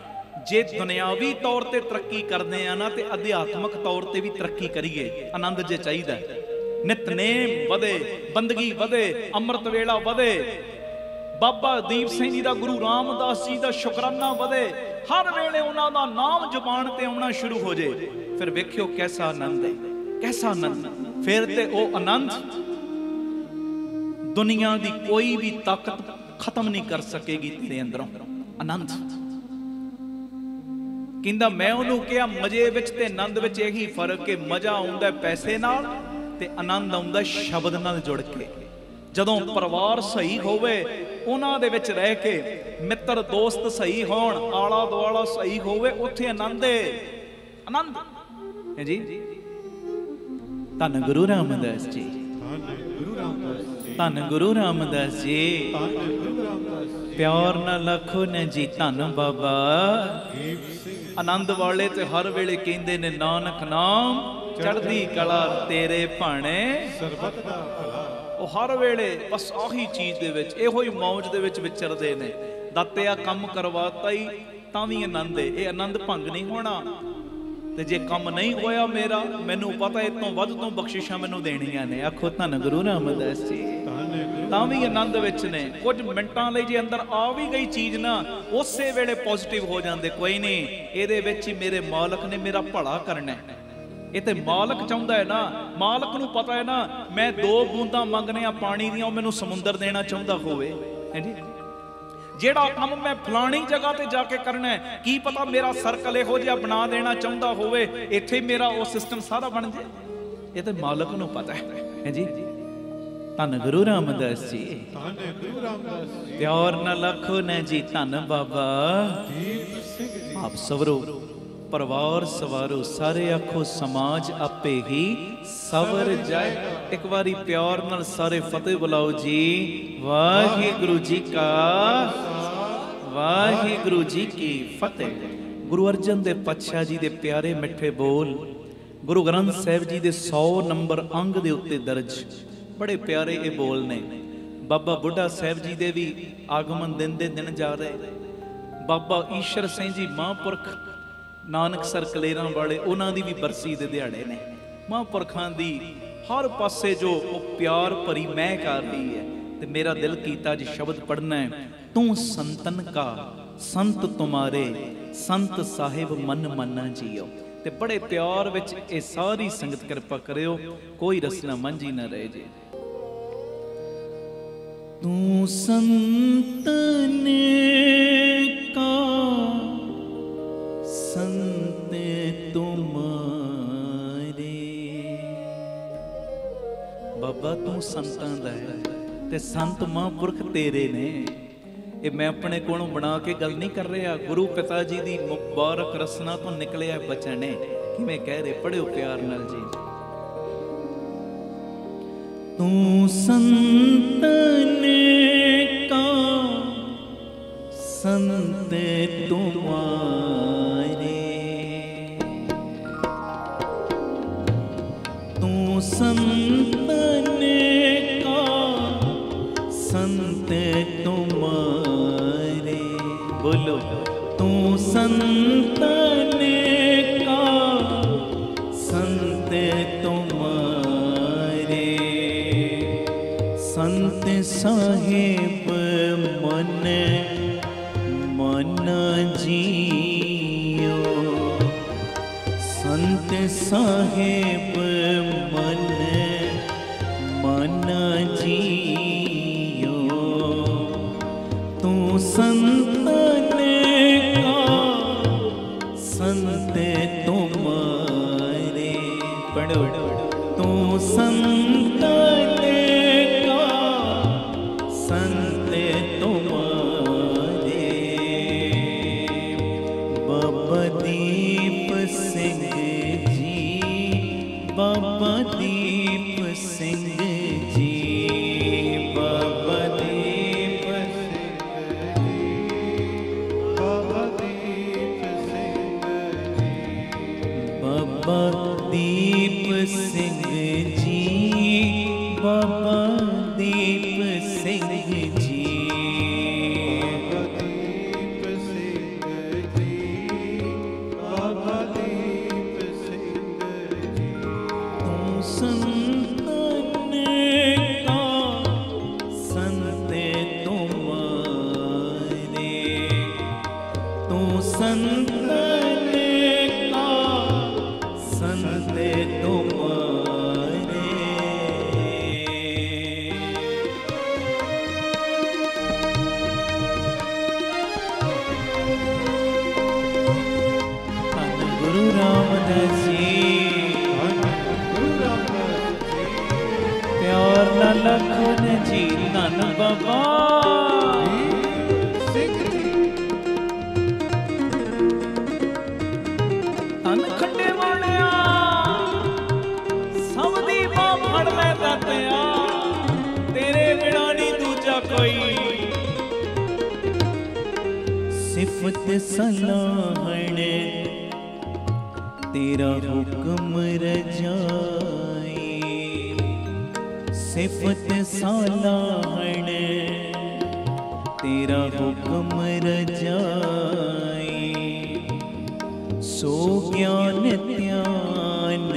ਜੇ ਦੁਨਿਆਵੀ ਤੌਰ ਤੇ ਤਰੱਕੀ ਕਰਦੇ ਆ ਨਾ, ਤੇ ਅਧਿਆਤਮਿਕ ਤੌਰ ਤੇ ਵੀ ਤਰੱਕੀ ਕਰੀਏ, ਆਨੰਦ ਜੇ ਚਾਹੀਦਾ ਨਿਤਨੇਮ ਵਧੇ, ਬੰਦਗੀ ਵਧੇ, ਅੰਮ੍ਰਿਤ ਵੇਲਾ ਵਧੇ, ਬਾਬਾ ਦੀਪ ਸਿੰਘ ਜੀ ਦਾ, ਗੁਰੂ ਰਾਮਦਾਸ ਜੀ ਦਾ ਸ਼ੁਕਰਾਨਾ ਵਧੇ, ਹਰ ਵੇਲੇ ਉਹਨਾਂ ਦਾ ਨਾਮ ਜ਼ੁਬਾਨ ਤੇ ਆਉਣਾ ਸ਼ੁਰੂ ਹੋ ਜੇ। ਫਿਰ ਵੇਖਿਓ ਕੈਸਾ ਆਨੰਦ ਹੈ ਕੈਸਾ ਆਨੰਦ। ਫਿਰ ਤੇ ਉਹ ਆਨੰਦ ਦੁਨੀਆ ਦੀ ਕੋਈ ਵੀ ਤਾਕਤ ਖਤਮ ਨਹੀਂ ਕਰ ਸਕੇਗੀ ਤੇਰੇ ਅੰਦਰੋਂ। ਆਨੰਦ। ਕਹਿੰਦਾ, ਮੈਂ ਉਹਨੂੰ ਕਿਹਾ, ਮਜ਼ੇ ਵਿੱਚ ਤੇ ਆਨੰਦ ਵਿੱਚ ਇਹੀ ਫ਼ਰਕ ਕਿ ਮਜ਼ਾ ਆਉਂਦਾ ਪੈਸੇ ਨਾਲ ਤੇ ਆਨੰਦ ਆਉਂਦਾ ਸ਼ਬਦ ਨਾਲ ਜੁੜ ਕੇ। ਜਦੋਂ ਪਰਿਵਾਰ ਸਹੀ ਹੋਵੇ, ਉਹਨਾਂ ਦੇ ਵਿੱਚ ਰਹਿ ਕੇ ਮਿੱਤਰ ਦੋਸਤ ਸਹੀ ਹੋਣ ਆਲਾ ਦੁਆਲਾ ਸਹੀ ਹੋਵੇ, ਉੱਥੇ ਆਨੰਦ ਹੈ ਆਨੰਦ। ਹੈ ਜੀ? ਧੰਨ ਗੁਰੂ ਰਾਮਦਾਸ ਜੀ। ਧੰਨ ਗੁਰੂ ਰਾਮਦਾਸ ਜੀ। ਪਿਆਰ ਨਾਲ ਲਖੋ ਨੇ ਜੀ ਧੰਨ ਬਾਬਾ। ਆਨੰਦ ਵਾਲੇ ਤੇ ਹਰ ਵੇਲੇ ਕਹਿੰਦੇ ਨੇ, ਨਾਨਕ ਨਾਮ, ਚੜ੍ਹਦੀ ਕਲਾ ਤੇਰੇ ਭਾਣੇ। ਸਰਬਤ ਦਾ ਭਲਾ ਉਹ ਹਰ ਵੇਲੇ ਬਸ ਆਹੀ ਚੀਜ਼ ਦੇ ਵਿੱਚ, ਇਹੋ ਹੀ ਮੌਜ ਦੇ ਵਿੱਚ ਵਿਚਰਦੇ ਨੇ। ਦਾਤੇ ਆ ਕੰਮ ਕਰਵਾਤਾ ਹੀ ਤਾਂ ਵੀ ਆਨੰਦ ਹੈ ਇਹ ਆਨੰਦ ਭੰਗ ਨਹੀਂ ਹੋਣਾ। ਤੇ ਜੇ ਕੰਮ ਨਹੀਂ ਹੋਇਆ ਮੇਰਾ, ਮੈਨੂੰ ਪਤਾ ਇਹ ਤੋਂ ਵੱਧ ਤੋਂ ਬਖਸ਼ਿਸ਼ਾਂ ਮੈਨੂੰ ਦੇਣੀਆਂ ਨੇ। ਆਖੋ ਧੰਨ ਗੁਰੂ ਰਾਮਦਾਸ ਜੀ। ਤਾਂ ਵੀ ਆਨੰਦ ਵਿੱਚ ਨੇ। ਕੁਝ ਮਿੰਟਾਂ ਲਈ ਜੇ ਅੰਦਰ ਆ ਵੀ ਗਈ ਚੀਜ਼ ਨਾ, ਉਸੇ ਵੇਲੇ ਪੋਜ਼ਿਟਿਵ ਹੋ ਜਾਂਦੇ। ਕੋਈ ਨਹੀਂ, ਇਹਦੇ ਵਿੱਚ ਹੀ ਮੇਰੇ ਮਾਲਕ ਨੇ ਮੇਰਾ ਭਲਾ ਕਰਨਾ ਹੈ। ਇਹ ਤੇ ਮਾਲਕ ਚਾਹੁੰਦਾ ਹੈ ਨਾ, ਮਾਲਕ ਨੂੰ ਪਤਾ ਹੈ ਨਾ, ਮੈਂ ਦੋ ਬੂੰਦਾਂ ਮੰਗਨੇ ਆ ਪਾਣੀ ਦੀਆਂ, ਉਹ ਮੈਨੂੰ ਸਮੁੰਦਰ ਦੇਣਾ ਚਾਹੁੰਦਾ ਹੋਵੇ। ਹੈਂਜੀ ਜਿਹੜਾ ਕੰਮ ਮੈਂ ਫਲਾਣੀ ਜਗ੍ਹਾ ਤੇ ਜਾ ਕੇ ਕਰਨਾ ਹੈ, ਕੀ ਪਤਾ ਮੇਰਾ ਸਰਕਲ ਇਹੋ ਜਿਹਾ ਬਣਾ ਦੇਣਾ ਚਾਹੁੰਦਾ ਹੋਵੇ, ਇੱਥੇ ਮੇਰਾ ਉਹ ਸਿਸਟਮ ਸਾਰਾ ਬਣ ਜੇ ਇਹ ਤੇ ਮਾਲਕ ਨੂੰ ਪਤਾ ਹੈ। ਹੈਂਜੀ ਧੰਨ ਗੁਰੂ ਰਾਮਦਾਸ ਜੀ। ਧੰਨ ਗੁਰੂ ਰਾਮਦਾਸ ਜੀ ਪਿਆਰ ਨਾਲ ਲਖੋ ਨਾ ਜੀ ਧੰਨ ਬਾਬਾ। ਦੀਪ ਸਿੰਘ ਜੀ ਆਪ ਸਵਰੋ, ਪਰਿਵਾਰ ਸਵਾਰੋ, ਸਾਰੇ ਆਖੋ ਸਮਾਜ ਆਪੇ ਹੀ ਸਵਰ ਜਾਏ। ਇੱਕ ਵਾਰੀ ਪਿਆਰ ਨਾਲ ਸਾਰੇ ਫਤਿਹ ਬੁਲਾਓ ਜੀ। ਵਾਹਿਗੁਰੂ ਜੀ ਕਾ ਵਾਹਿਗੁਰੂ ਜੀ ਕੀ ਫਤਿਹ। ਗੁਰੂ ਅਰਜਨ ਦੇ ਪਾਤਸ਼ਾਹ ਜੀ ਦੇ ਪਿਆਰੇ ਮਿੱਠੇ ਬੋਲ। ਗੁਰੂ ਗ੍ਰੰਥ ਸਾਹਿਬ ਜੀ ਦੇ 100 ਨੰਬਰ ਅੰਗ ਦੇ ਉੱਤੇ ਦਰਜ। ਬੜੇ ਪਿਆਰੇ ਇਹ ਬੋਲ ਨੇ। ਬਾਬਾ ਬੁੱਢਾ ਸਾਹਿਬ ਜੀ ਦੇ ਵੀ ਆਗਮਨ ਦਿਨ ਦੇ ਦਿਨ ਜਾ ਰਹੇ। ਬਾਬਾ ਈਸ਼ਰ ਸਿੰਘ ਜੀ ਮਹਾਂਪੁਰਖ ਨਾਨਕ ਸਰ ਵਾਲੇ ਉਹਨਾਂ ਦੀ ਵੀ ਬਰਸੀ ਦੇ ਦਿਹਾੜੇ ਨੇ। ਮਹਾਂਪੁਰਖਾਂ ਦੀ ਹਰ ਪਾਸੇ ਜੋ ਉਹ ਪਿਆਰ ਭਰੀ ਮਹਿ ਕਰ ਰਹੀ ਹੈ। ਤੇ ਮੇਰਾ ਦਿਲ ਕੀਤਾ ਜੀ ਸ਼ਬਦ ਪੜਨਾ ਹੈ। ਤੂੰ ਸੰਤਨ ਕਾ, ਸੰਤ ਤੁਮਾਰੇ, ਸੰਤ ਸਾਹਿਬ ਮਨ ਮੰਨਾ ਜੀਓ। ਤੇ ਬੜੇ ਪਿਆਰ ਵਿੱਚ ਇਹ ਸਾਰੀ ਸੰਗਤ ਕਿਰਪਾ ਕਰਿਓ, ਕੋਈ ਰਸਨਾ ਮੰਝੀ ਨਾ ਰਹੇ ਜੀ। ਤੂੰ ਸੰਤਨ ਕਾ ਸੰਤ ਤੁਮਾਰੇ। ਬਾਬਾ, ਤੂੰ ਸੰਤਾਂ ਦਾ ਹੈ ਤੇ ਸੰਤ ਮਹਾਂਪੁਰਖ ਤੇਰੇ ਨੇ। ਇਹ ਮੈਂ ਆਪਣੇ ਕੋਲੋਂ ਬਣਾ ਕੇ ਗੱਲ ਨਹੀਂ ਕਰ ਰਿਹਾ। ਗੁਰੂ ਪਿਤਾ ਜੀ ਦੀ ਮੁਬਾਰਕ ਰਸਨਾ ਤੋਂ ਨਿਕਲਿਆ ਬਚਨ ਹੈ ਕਿਵੇਂ ਕਹਿ ਰਹੇ? ਪੜਿਓ ਪਿਆਰ ਨਾਲ ਜੀ। ਤੂੰ ਸੰਤਨ ਕਾ ਸੰਤ ਤੁਮਾਰੇ ਤੂੰ ਸੰਤਨ ਕਾ ਸੰਤ ਤੁਮਾਰੇ ਬੋਲੋ। ਤੂੰ ਸੰਤਨ ਸਾਹਿਬ ਮਨ ਮਨ ਜੀਓ। ਤੂੰ ਸੰਤਨ ਕੋਈ। ਸਿਫਤ ਸਲਾਹਣ, ਤੇਰਾ ਹੁਕਮ ਰਜਾਈ। ਸਿਫਤ ਸਲਾਹਣ, ਤੇਰਾ ਹੁਕਮ ਰਜਾਈ। ਸੋ ਗਿਆਨ ਧਿਆਨ,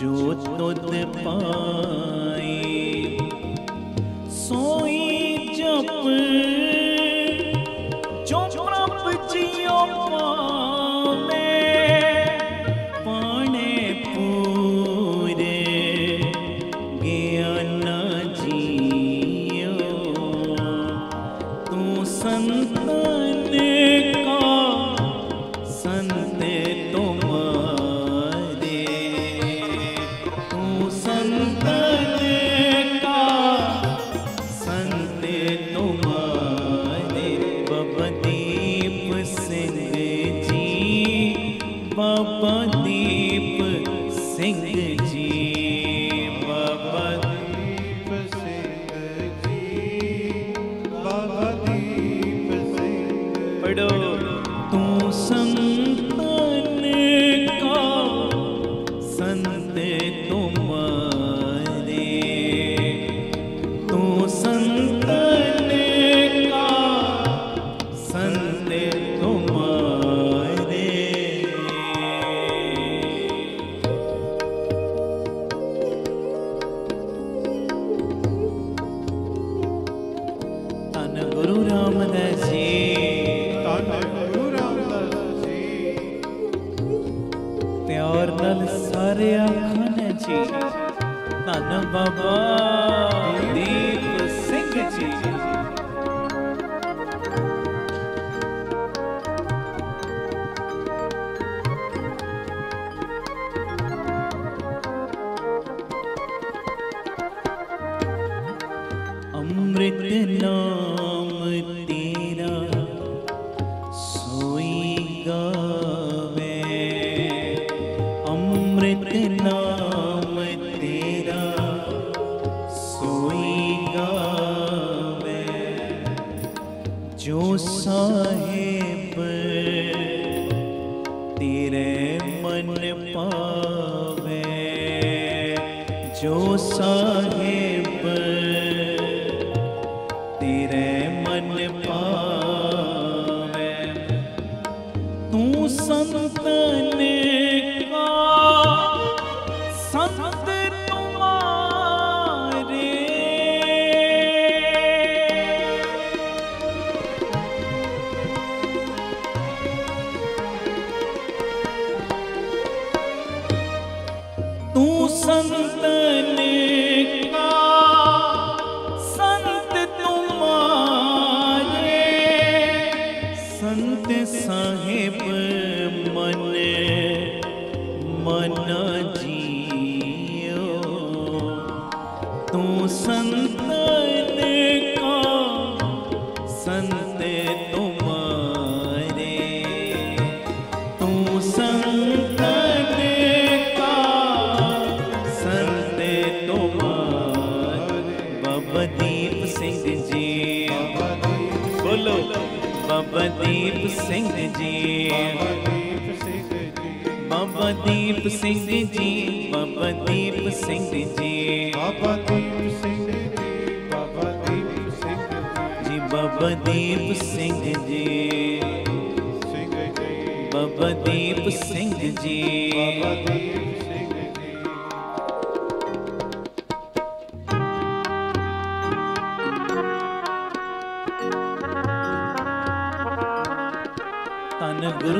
ਜੋ ਤੁਧ ਪਾਈ ਪਿਆਰ ਨਾਲ ਸਾਰੇ ਆਖਣ ਜੀ। ਧੰਨ ਬਾਬਾ। ਬੋਲੋ ਬਾਬਾ ਦੀਪ ਸਿੰਘ ਜੀ। ਬਾਬਾ ਦੀਪ ਸਿੰਘ ਜੀ ਬਾਬਾ ਦੀਪ ਸਿੰਘ ਜੀ। ਬਾਬਾ ਦੀਪ ਸਿੰਘ ਜੀ ਬਾਬਾ ਦੀਪ ਸਿੰਘ ਜੀ। ਬਾਬਾ ਦੀਪ ਸਿੰਘ ਜੀ। ਬਾਬਾ ਦੀਪ ਸਿੰਘ ਜੀ। ਬਾਬਾ ਦੀਪ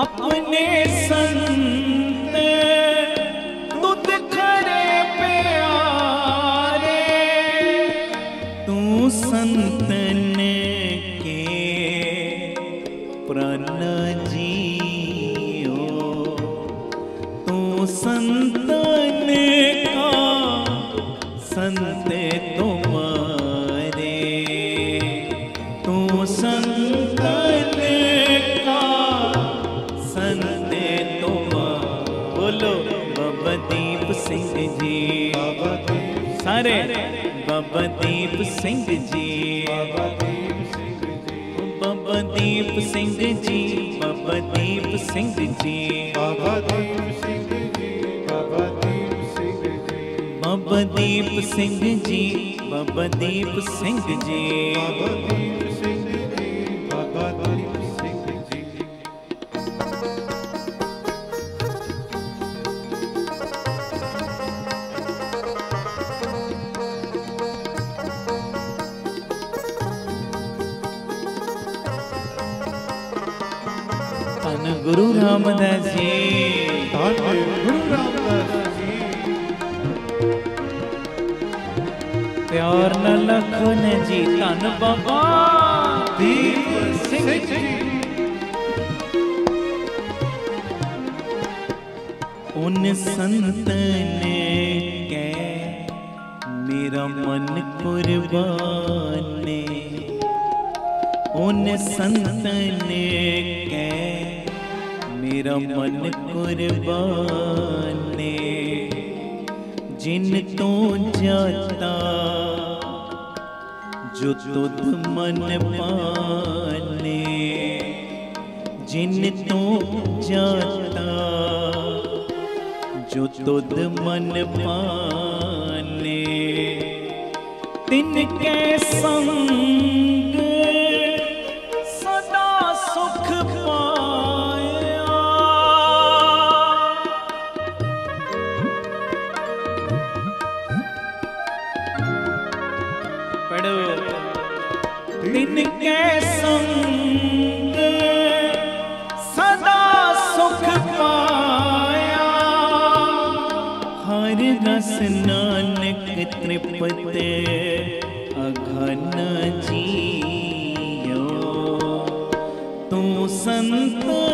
अपने संत तुद खरे प्यारे तू संत ਸਿੰਘ ਜੀ ਬਾਬਾ ਦੀਪ ਸਿੰਘ ਜੀ। ਬਾਬਾ ਦੀਪ ਸਿੰਘ ਜੀ ਬਾਬਾ ਦੀਪ ਸਿੰਘ ਜੀ। ਬਾਬਾ ਦੀਪ ਸਿੰਘ ਜੀ ਬਾਬਾ ਦੀਪ ਸਿੰਘ ਜੀ। ਬਾਬਾ ਦੀਪ ਸਿੰਘ ਰਾਮਦਾਸ ਜੀ ਧੰਨ ਗੁਰੂ ਰਾਮਦਾਸ ਜੀ। ਪਿਆਰ ਨਾਲ ਲਖਨ ਜੀ, ਧੰਨ ਬਾਬਾ। ਦੀਪ ਸਿੰਘ ਜੀ ਉਨ ਸੰਤ ਨੇ ਕਹਿ, ਮੇਰਾ ਮਨ ਕੁਰਬਾਨੇ ਉਨ ਸੰਤ ਨੇ ਕਹਿ ਮੇਰਾ ਮਨ ਕੁਰਬਾਨੇ, ਜਿਨ ਤੋਂ ਜਾਤਾ ਜੋ ਤੁਧ ਮਨ ਪਾਨੇ ਜਿਨ ਤੋਂ ਜਾਤਾ ਜੋ ਤੁਧ ਮਨ ਪਾਨੇ ਤਿਨ ਕੈ ਸੰਗ ਰਸ ਨਾਨਕ ਤ੍ਰਿਪਤੇ ਅਘਨ ਜੀਓ ਤੂੰ ਸੰਤਨ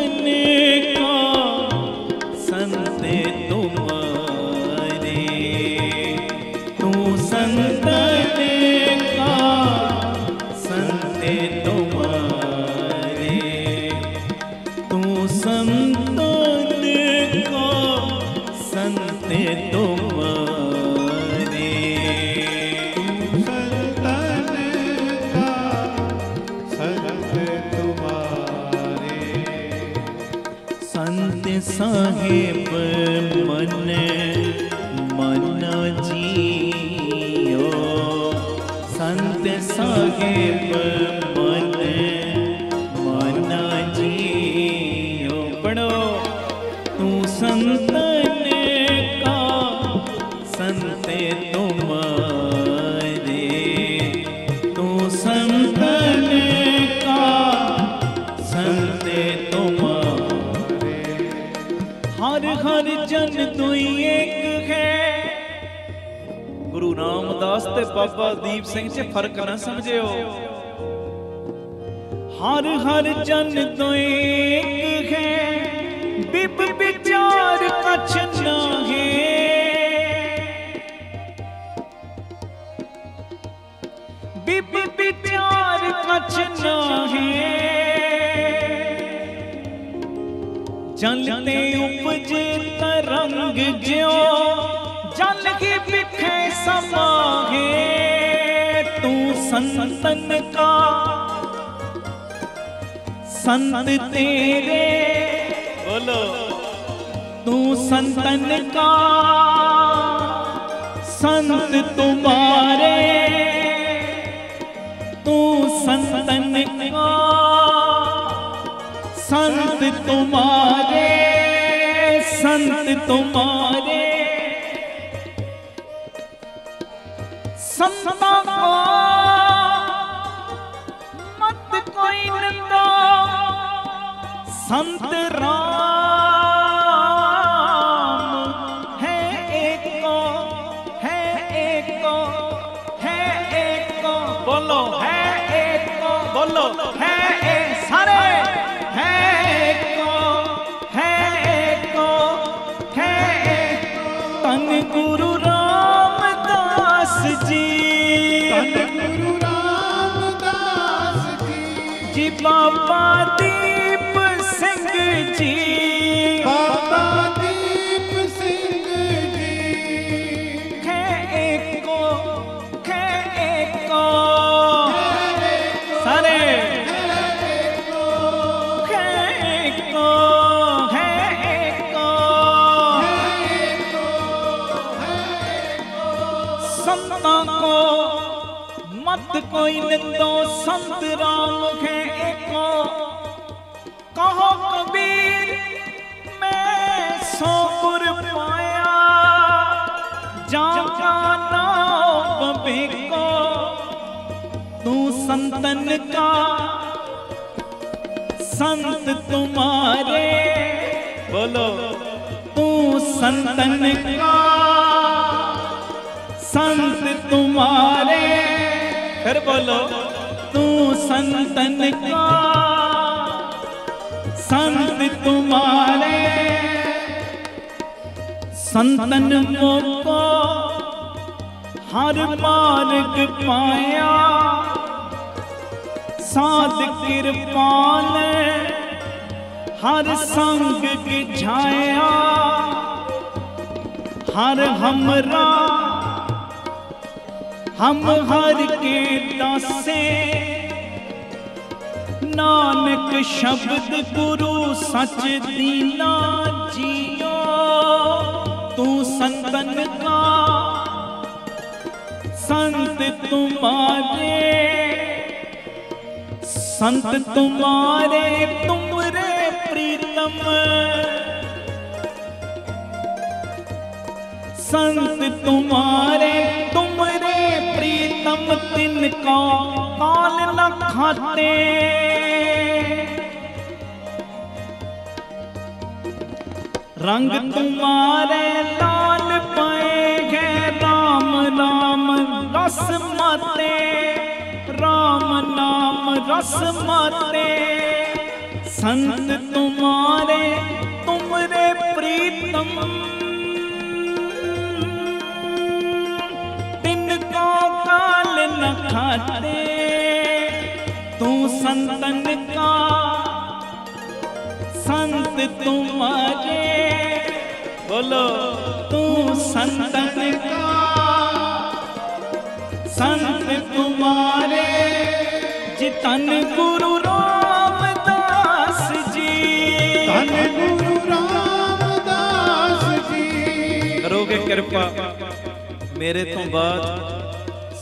हर हर जन तुई एक है। गुरु रामदास ते बाबा दीप सिंह से फ़र्क न समझे हो हर हर जन तुई एक है। बिप विचार कछ ना है बिप विचार कछ ना है चलते उपज तरंग ज्यो। जल के पिखे समागे तू संतन का। संत तेरे बोलो। तू संतन का। संत तुम्हारे तू संतन का। संत तुम्हारे संत तुम्हारे संता को मत कोई निंदा संत राम ਜੀ ਬਾਬਾ ਦੀਪ ਸਿੰਘ ਜੀ। ਖੈ ਏਕੋ ਖੈ ਏਕੋ। ਸਾਰੇ। ਸੰਤਾਂ ਕੋ ਮਤ ਕੋਈ ਨਿੰਦੋ ਸੰਤ ਰਾਮ ਖੈ ਏਕੋ। नाम बिको तू संतन का संत तुम्हारे बोलो तू संतन का संत तुम्हारे फिर बोलो तू संतन का संत तुम्हारे संतन को ਹਰ ਮਾਰਗ ਪਾਇਆ। ਸਾਧ ਕਿਰਪਾਨ ਹਰ ਸੰਗ ਗਿਝਾਇਆ ਹਰ ਹਮਰਾ ਹਮ ਹਰ ਕੇ ਦਾਸੇ ਨਾਨਕ ਸ਼ਬਦ ਗੁਰੂ ਸੱਚ ਦੀਨਾ ਜੀਓ। ਤੂੰ ਸੰਤਨ ਕਾ संत तुम्हारे संत तुम्हारे तुमरे प्रीतम संत तुम्हारे तुमरे प्रीतम तिनका काल न खाते रंग तुम्हारे लाल पाए ਰਸ ਮਾਤੇ RAM ਨਾਮ ਰਸ ਮਾਤੇ ਸੰਤ ਤੁਮਾਰੇ, ਤੁਮਰੇ ਪ੍ਰੀਤਮ। ਤਿੰਨ ਕੋ ਕਾਲ ਨ ਖਾਤੇ, ਤੂੰ ਸੰਤਨ ਕਾ। ਸੰਤ ਤੁਮਾਰੇ, ਬੋਲੋ, ਤੂੰ ਸੰਤਨ ਕਾ। ਸੰਤ ਤੁਮਾਰੇ ਜੀ ਤਨ ਗੁਰੂ ਰਾਮਦਾਸ ਜੀ। ਤਨ ਗੁਰੂ ਰਾਮਦਾਸ ਜੀ। ਕਰੋਗੇ ਕਿਰਪਾ ਮੇਰੇ ਤੋਂ ਬਾਅਦ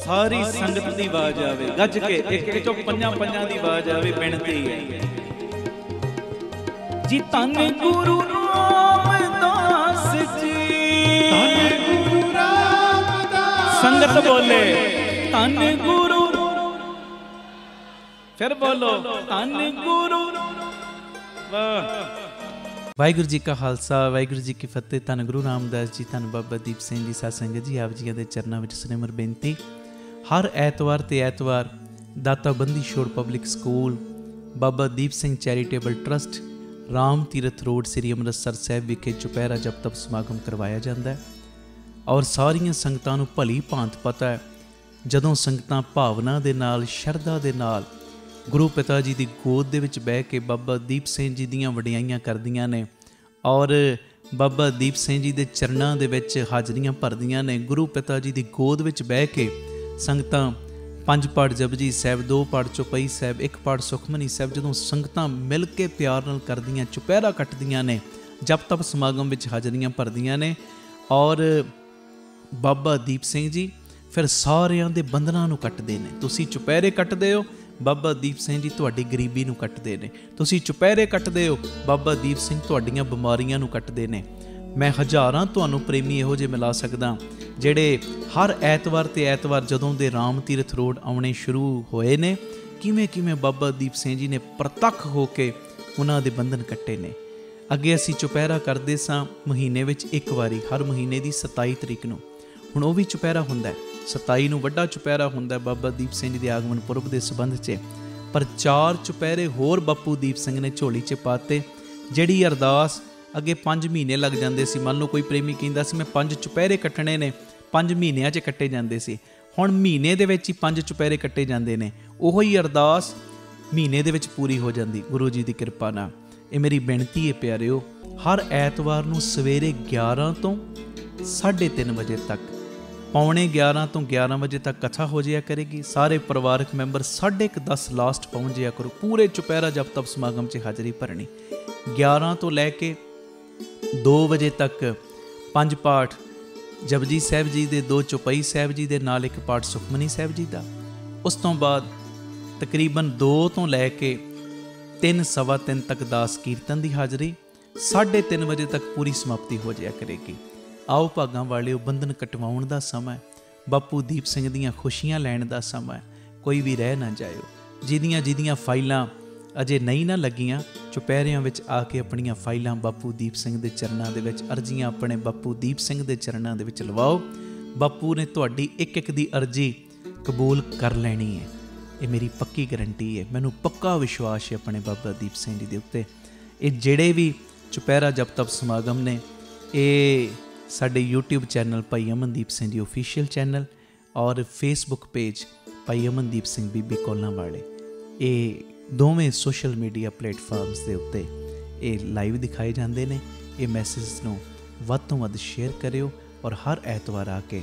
ਸਾਰੀ ਸੰਗਤ ਦੀ ਆਵਾਜ਼ ਆਵੇ। ਗੱਜ ਕੇ ਇੱਕ ਇੱਕ ਚੋਂ ਪੰਜਾਂ ਪੰਜਾਂ ਦੀ ਆਵਾਜ਼ ਆਵੇ ਬਿਨਤੀ ਹੈ। ਜੀ ਤਨ ਗੁਰੂ ਰਾਮਦਾਸ ਜੀ। ਸੰਗਤ ਬੋਲੇ। ਤਨ ਗੁਰੂ। ਫਿਰ ਬੋਲੋ ਤਨ ਗੁਰੂ। ਵਾਹ। ਵਾਹਿਗੁਰੂ ਜੀ ਕਾ ਖਾਲਸਾ ਵਾਹਿਗੁਰੂ ਜੀ ਕੀ ਫਤਿਹ। ਧੰਨ ਗੁਰੂ ਰਾਮਦਾਸ ਜੀ ਧੰਨ ਬਾਬਾ ਦੀਪ ਸਿੰਘ ਜੀ ਸਾਧ ਸੰਗਤ ਜੀ ਆਪ ਜੀਆਂ ਦੇ ਚਰਨਾਂ ਵਿੱਚ ਸਿਮਰ ਬੇਨਤੀ। ਹਰ ਐਤਵਾਰ ਤੇ ਐਤਵਾਰ Data Bandi Chhor public school Baba Deep Singh charitable trust Ram Tirath road Shri Amritsar Sahib ਵਿਖੇ ਚੁਪਹਿਰਾ ਜਪ ਤਪ ਸਮਾਗਮ ਕਰਵਾਇਆ ਜਾਂਦਾ ਹੈ। ਔਰ ਸਾਰੀਆਂ ਸੰਗਤਾਂ ਨੂੰ ਭਲੀ ਭਾਂਤ ਪਤਾ ਹੈ ਜਦੋਂ ਸੰਗਤਾਂ ਭਾਵਨਾ ਦੇ ਨਾਲ, ਸ਼ਰਧਾ ਦੇ ਨਾਲ ਗੁਰੂ ਪਿਤਾ ਜੀ ਦੀ ਗੋਦ ਦੇ ਵਿੱਚ ਬਹਿ ਕੇ ਬਾਬਾ ਦੀਪ ਸਿੰਘ ਜੀ ਦੀਆਂ ਵਡਿਆਈਆਂ ਕਰਦੀਆਂ ਨੇ ਔਰ ਬਾਬਾ ਦੀਪ ਸਿੰਘ ਜੀ ਦੇ ਚਰਨਾਂ ਦੇ ਵਿੱਚ ਹਾਜ਼ਰੀਆਂ ਭਰਦੀਆਂ ਨੇ, ਗੁਰੂ ਪਿਤਾ ਜੀ ਦੀ ਗੋਦ ਵਿੱਚ ਬਹਿ ਕੇ ਸੰਗਤਾਂ ਪੰਜ ਪਾਠ ਜਪਜੀ ਸਾਹਿਬ, ਦੋ ਪਾਠ ਚੁਪਈ ਸਾਹਿਬ, ਇੱਕ ਪਾਠ ਸੁਖਮਨੀ ਸਾਹਿਬ ਜਦੋਂ ਸੰਗਤਾਂ ਮਿਲ ਕੇ ਪਿਆਰ ਨਾਲ ਕਰਦੀਆਂ, ਚੁਪਹਿਰਾ ਕੱਟਦੀਆਂ ਨੇ, ਜਪ ਤਪ ਸਮਾਗਮ ਵਿੱਚ ਹਾਜ਼ਰੀਆਂ ਭਰਦੀਆਂ ਨੇ ਔਰ ਬਾਬਾ ਦੀਪ ਸਿੰਘ ਜੀ ਫਿਰ ਸਾਰਿਆਂ ਦੇ ਬੰਧਨਾਂ ਨੂੰ ਕੱਟਦੇ ਨੇ। ਤੁਸੀਂ ਚੁਪਹਿਰੇ ਕੱਟਦੇ ਹੋ, ਬਾਬਾ ਦੀਪ ਸਿੰਘ ਜੀ ਤੁਹਾਡੀ ਗਰੀਬੀ ਨੂੰ ਕੱਟਦੇ ਨੇ। ਤੁਸੀਂ ਚੁਪਹਿਰੇ ਕੱਟਦੇ ਹੋ, ਬਾਬਾ ਦੀਪ ਸਿੰਘ ਤੁਹਾਡੀਆਂ ਬਿਮਾਰੀਆਂ ਨੂੰ ਕੱਟਦੇ ਨੇ। ਮੈਂ ਹਜ਼ਾਰਾਂ ਤੁਹਾਨੂੰ ਪ੍ਰੇਮੀ ਇਹੋ ਜਿਹੇ ਮਿਲਾ ਸਕਦਾ, ਜਿਹੜੇ ਹਰ ਐਤਵਾਰ ਤੇ ਐਤਵਾਰ ਜਦੋਂ ਦੇ ਰਾਮ ਤੀਰਥ ਰੋਡ ਆਉਣੇ ਸ਼ੁਰੂ ਹੋਏ ਨੇ, ਕਿਵੇਂ ਕਿਵੇਂ ਬਾਬਾ ਦੀਪ ਸਿੰਘ ਜੀ ਨੇ ਪ੍ਰਤੱਖ ਹੋ ਕੇ ਉਹਨਾਂ ਦੇ ਬੰਧਨ ਕੱਟੇ ਨੇ। ਅੱਗੇ ਅਸੀਂ ਚੁਪਹਿਰਾ ਕਰਦੇ ਸਾਂ ਮਹੀਨੇ ਵਿੱਚ ਇੱਕ ਵਾਰੀ, ਹਰ ਮਹੀਨੇ ਦੀ 27 ਤਰੀਕ ਨੂੰ। ਹੁਣ ਉਹ ਵੀ ਚੁਪਹਿਰਾ ਹੁੰਦਾ ਹੈ। 27 ਨੂੰ ਵੱਡਾ ਚੁਪਹਿਰਾ ਹੁੰਦਾ ਬਾਬਾ ਦੀਪ ਸਿੰਘ ਜੀ ਦੇ ਆਗਮਨ ਪੁਰਬ ਦੇ ਸਬੰਧ 'ਚ। ਪਰ ਚਾਰ ਚੁਪਹਿਰੇ ਹੋਰ ਬਾਪੂ ਦੀਪ ਸਿੰਘ ਨੇ ਝੋਲੀ 'ਚ ਪਾਤੇ, ਜਿਹੜੀ ਅਰਦਾਸ ਅੱਗੇ 5 ਮਹੀਨੇ ਲੱਗ ਜਾਂਦੇ ਸੀ। ਮੰਨ ਲਓ ਕੋਈ ਪ੍ਰੇਮੀ ਕਹਿੰਦਾ ਸੀ, ਮੈਂ ਪੰਜ ਚੁਪਹਿਰੇ ਕੱਟਣੇ ਨੇ। 5 ਮਹੀਨਿਆਂ 'ਚ ਕੱਟੇ ਜਾਂਦੇ ਸੀ। ਹੁਣ ਮਹੀਨੇ ਦੇ ਵਿੱਚ ਹੀ ਪੰਜ ਚੁਪਹਿਰੇ ਕੱਟੇ ਜਾਂਦੇ ਨੇ। ਉਹੋ ਹੀ ਅਰਦਾਸ ਮਹੀਨੇ ਦੇ ਵਿੱਚ ਪੂਰੀ ਹੋ ਜਾਂਦੀ। ਗੁਰੂ ਜੀ ਦੀ ਕਿਰਪਾ ਨਾਲ। ਇਹ ਮੇਰੀ ਬੇਨਤੀ ਹੈ ਪਿਆਰਿਓ, ਹਰ ਐਤਵਾਰ ਨੂੰ ਸਵੇਰੇ 11 ਤੋਂ 3:30 ਵਜੇ ਤੱਕ ਪੌਣੇ 11 ਤੋਂ 11 ਵਜੇ ਤੱਕ ਕਥਾ ਹੋ ਜਾਇਆ ਕਰੇਗੀ। ਸਾਰੇ ਪਰਿਵਾਰਕ ਮੈਂਬਰ 10:30 ਲਾਸਟ ਪਹੁੰਚ ਜਾਇਆ ਕਰੋ। ਪੂਰੇ ਚੁਪਹਿਰਾ ਜਪ ਤਪ ਸਮਾਗਮ 'ਚ ਹਾਜ਼ਰੀ ਭਰਨੀ। 11 ਤੋਂ ਲੈ ਕੇ 2 ਵਜੇ ਤੱਕ ਪੰਜ ਪਾਠ ਜਪਜੀ ਸਾਹਿਬ ਜੀ ਦੇ, ਦੋ ਚੁਪਈ ਸਾਹਿਬ ਜੀ ਦੇ, ਨਾਲ ਇੱਕ ਪਾਠ ਸੁਖਮਨੀ ਸਾਹਿਬ ਜੀ ਦਾ। ਉਸ ਤੋਂ ਬਾਅਦ ਤਕਰੀਬਨ 2 ਤੋਂ ਲੈ ਕੇ 3 ਸਵਾ 3 ਤੱਕ ਦਾਸ ਕੀਰਤਨ ਦੀ ਹਾਜ਼ਰੀ। 3:30 ਵਜੇ ਤੱਕ ਪੂਰੀ ਸਮਾਪਤੀ ਹੋ ਜਾਇਆ ਕਰੇਗੀ। ਆਓ ਭਾਗਾਂ ਵਾਲਿਓ ਬੰਧਨ ਕਟਵਾਉਣ ਦਾ ਸਮਾਂ ਬਾਪੂ ਦੀਪ ਸਿੰਘ ਦੀਆਂ ਖੁਸ਼ੀਆਂ ਲੈਣ ਦਾ ਸਮਾਂ ਕੋਈ ਵੀ ਰਹਿ ਨਾ ਜਾਇਓ। ਜਿਹਦੀਆਂ ਜਿਹਦੀਆਂ ਫਾਈਲਾਂ ਅਜੇ ਨਹੀਂ ਨਾ ਲੱਗੀਆਂ, ਚੁਪਹਿਰਿਆਂ ਵਿੱਚ ਆ ਕੇ ਆਪਣੀਆਂ ਫਾਈਲਾਂ ਬਾਪੂ ਦੀਪ ਸਿੰਘ ਦੇ ਚਰਨਾਂ ਦੇ ਵਿੱਚ ਅਰਜ਼ੀਆਂ ਆਪਣੇ ਬਾਪੂ ਦੀਪ ਸਿੰਘ ਦੇ ਚਰਨਾਂ ਦੇ ਵਿੱਚ ਲਵਾਓ। ਬਾਪੂ ਨੇ ਤੁਹਾਡੀ ਇੱਕ ਇੱਕ ਦੀ ਅਰਜ਼ੀ ਕਬੂਲ ਕਰ ਲੈਣੀ ਹੈ। ਇਹ ਮੇਰੀ ਪੱਕੀ ਗਰੰਟੀ ਹੈ। ਮੈਨੂੰ ਪੱਕਾ ਵਿਸ਼ਵਾਸ ਹੈ ਆਪਣੇ ਬਾਬਾ ਦੀਪ ਸਿੰਘ ਜੀ ਦੇ ਉੱਤੇ। ਇਹ ਜਿਹੜੇ ਵੀ ਚੁਪਹਿਰਾ ਜਪ ਤਪ ਸਮਾਗਮ ਨੇ, ਇਹ ਸਾਡੇ YouTube ਚੈਨਲ ਭਾਈ ਅਮਨਦੀਪ ਸਿੰਘ ਜੀ ਅਫੀਸ਼ੀਅਲ ਚੈਨਲ ਔਰ Facebook ਪੇਜ ਭਾਈ ਅਮਨਦੀਪ ਸਿੰਘ ਬੀਬੀ ਕੋਲਾਂ ਵਾਲੇ ਇਹ ਦੋਵੇਂ ਸੋਸ਼ਲ ਮੀਡੀਆ ਪਲੇਟਫਾਰਮਸ ਦੇ ਉੱਤੇ ਇਹ ਲਾਈਵ ਦਿਖਾਏ ਜਾਂਦੇ ਨੇ। ਇਹ ਮੈਸੇਜ ਨੂੰ ਵੱਧ ਤੋਂ ਵੱਧ ਸ਼ੇਅਰ ਕਰਿਓ ਔਰ ਹਰ ਐਤਵਾਰ ਆ ਕੇ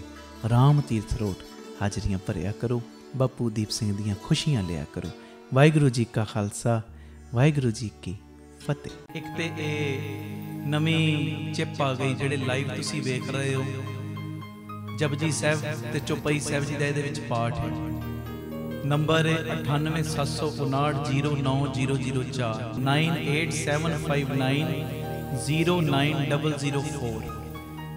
ਰਾਮ ਤੀਰਥ ਰੋਡ ਹਾਜ਼ਰੀਆਂ ਭਰਿਆ ਕਰੋ। ਬਾਪੂ ਦੀਪ ਸਿੰਘ ਦੀਆਂ ਖੁਸ਼ੀਆਂ ਲਿਆ ਕਰੋ। ਵਾਹਿਗੁਰੂ ਜੀ ਕਾ ਖਾਲਸਾ, ਵਾਹਿਗੁਰੂ ਜੀ ਕੀ ਫਤਿਹ। ਇੱਕ ਤੇ ਇਹ ਨਵੀਂ ਚਿਪ ਆ ਗਈ ਜਿਹੜੇ ਲਾਈਵ ਤੁਸੀਂ ਵੇਖ ਰਹੇ ਹੋ। ਜਪਜੀ ਸਾਹਿਬ ਤੇ ਚੌਪਈ ਸਾਹਿਬ ਜੀ ਦਾ ਇਹਦੇ ਵਿੱਚ ਪਾਠ ਹੈ। ਨੰਬਰ ਹੈ 9875909004 9875909004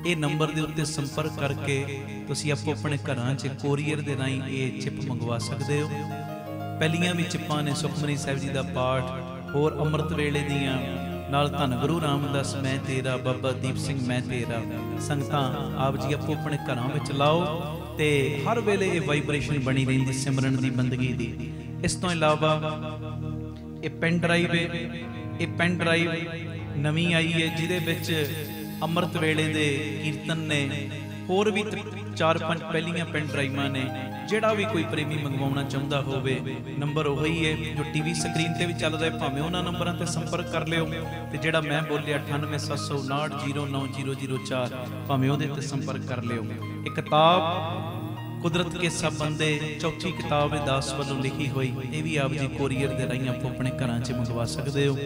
ਇਹ ਨੰਬਰ ਦੇ ਉੱਤੇ ਸੰਪਰਕ ਕਰਕੇ ਤੁਸੀਂ ਆਪੋ ਆਪਣੇ ਘਰਾਂ 'ਚ ਕੋਰੀਅਰ ਦੇ ਰਾਹੀਂ ਇਹ ਚਿਪ ਮੰਗਵਾ ਸਕਦੇ ਹੋ। ਪਹਿਲੀਆਂ ਵੀ ਚਿੱਪਾਂ ਨੇ ਸੁਖਮਨੀ ਸਾਹਿਬ ਜੀ ਦਾ ਪਾਠ, ਹੋਰ ਅੰਮ੍ਰਿਤ ਵੇਲੇ ਦੀਆਂ ਨਾਲ ਧੰਨ ਗੁਰੂ ਰਾਮਦਾਸ, ਮੈਂ ਤੇਰਾ, ਬਾਬਾ ਦੀਪ ਸਿੰਘ, ਮੈਂ ਤੇਰਾ। ਸੰਗਤਾਂ, ਆਪ ਜੀ ਆਪੋ ਆਪਣੇ ਘਰਾਂ ਵਿੱਚ ਲਾਓ ਤੇ ਹਰ ਵੇਲੇ ਇਹ ਵਾਈਬ੍ਰੇਸ਼ਨ ਬਣੀ ਰਹਿੰਦੀ, ਸਿਮਰਨ ਦੀ ਬੰਦਗੀ ਦੀ। ਇਸ ਤੋਂ ਇਲਾਵਾ ਇਹ ਪੈਨ ਡਰਾਈਵ ਹੈ, ਇਹ ਪੈਨ ਡਰਾਈਵ ਨਵੀਂ ਆਈ ਹੈ, ਜਿਹਦੇ ਵਿੱਚ ਅੰਮ੍ਰਿਤ ਵੇਲੇ ਦੇ ਕੀਰਤਨ ਨੇ, ਹੋਰ ਵੀ ਚਾਰ ਪੰਜ ਪਹਿਲੀਆਂ ਪੈਨ ਡਰਾਈਵਾਂ ਨੇ। ਜਿਹੜਾ ਵੀ ਕੋਈ ਪ੍ਰੇਮੀ ਮੰਗਵਾਉਣਾ ਚਾਹੁੰਦਾ ਹੋਵੇ, ਨੰਬਰ ਉਹੀ ਹੈ ਜੋ ਟੀਵੀ ਸਕਰੀਨ ਤੇ ਵੀ ਚੱਲਦਾ ਹੈ, ਭਾਵੇਂ ਉਹਨਾਂ ਨੰਬਰਾਂ ਤੇ ਸੰਪਰਕ ਕਰ ਲਿਓ। ਤੇ ਜਿਹੜਾ ਮੈਂ ਬੋਲਿਆ 9879909004 ਭਾਵੇਂ ਉਹਦੇ ਤੇ ਸੰਪਰਕ ਕਰ ਲਿਓ। ਇਹ ਕਿਤਾਬ ਕੁਦਰਤ ਕੇ ਸਭ ਬੰਦੇ ਚੌਥੀ ਕਿਤਾਬ ਹੈ ਦਾਸ ਵੱਲੋਂ ਲਿਖੀ ਹੋਈ, ਇਹ ਵੀ ਆਪ ਜੀ ਕੋਰੀਅਰ ਦੇ ਰਾਹੀਂ ਆਪੋ ਆਪਣੇ ਘਰਾਂ 'ਚ ਮੰਗਵਾ ਸਕਦੇ ਹੋ।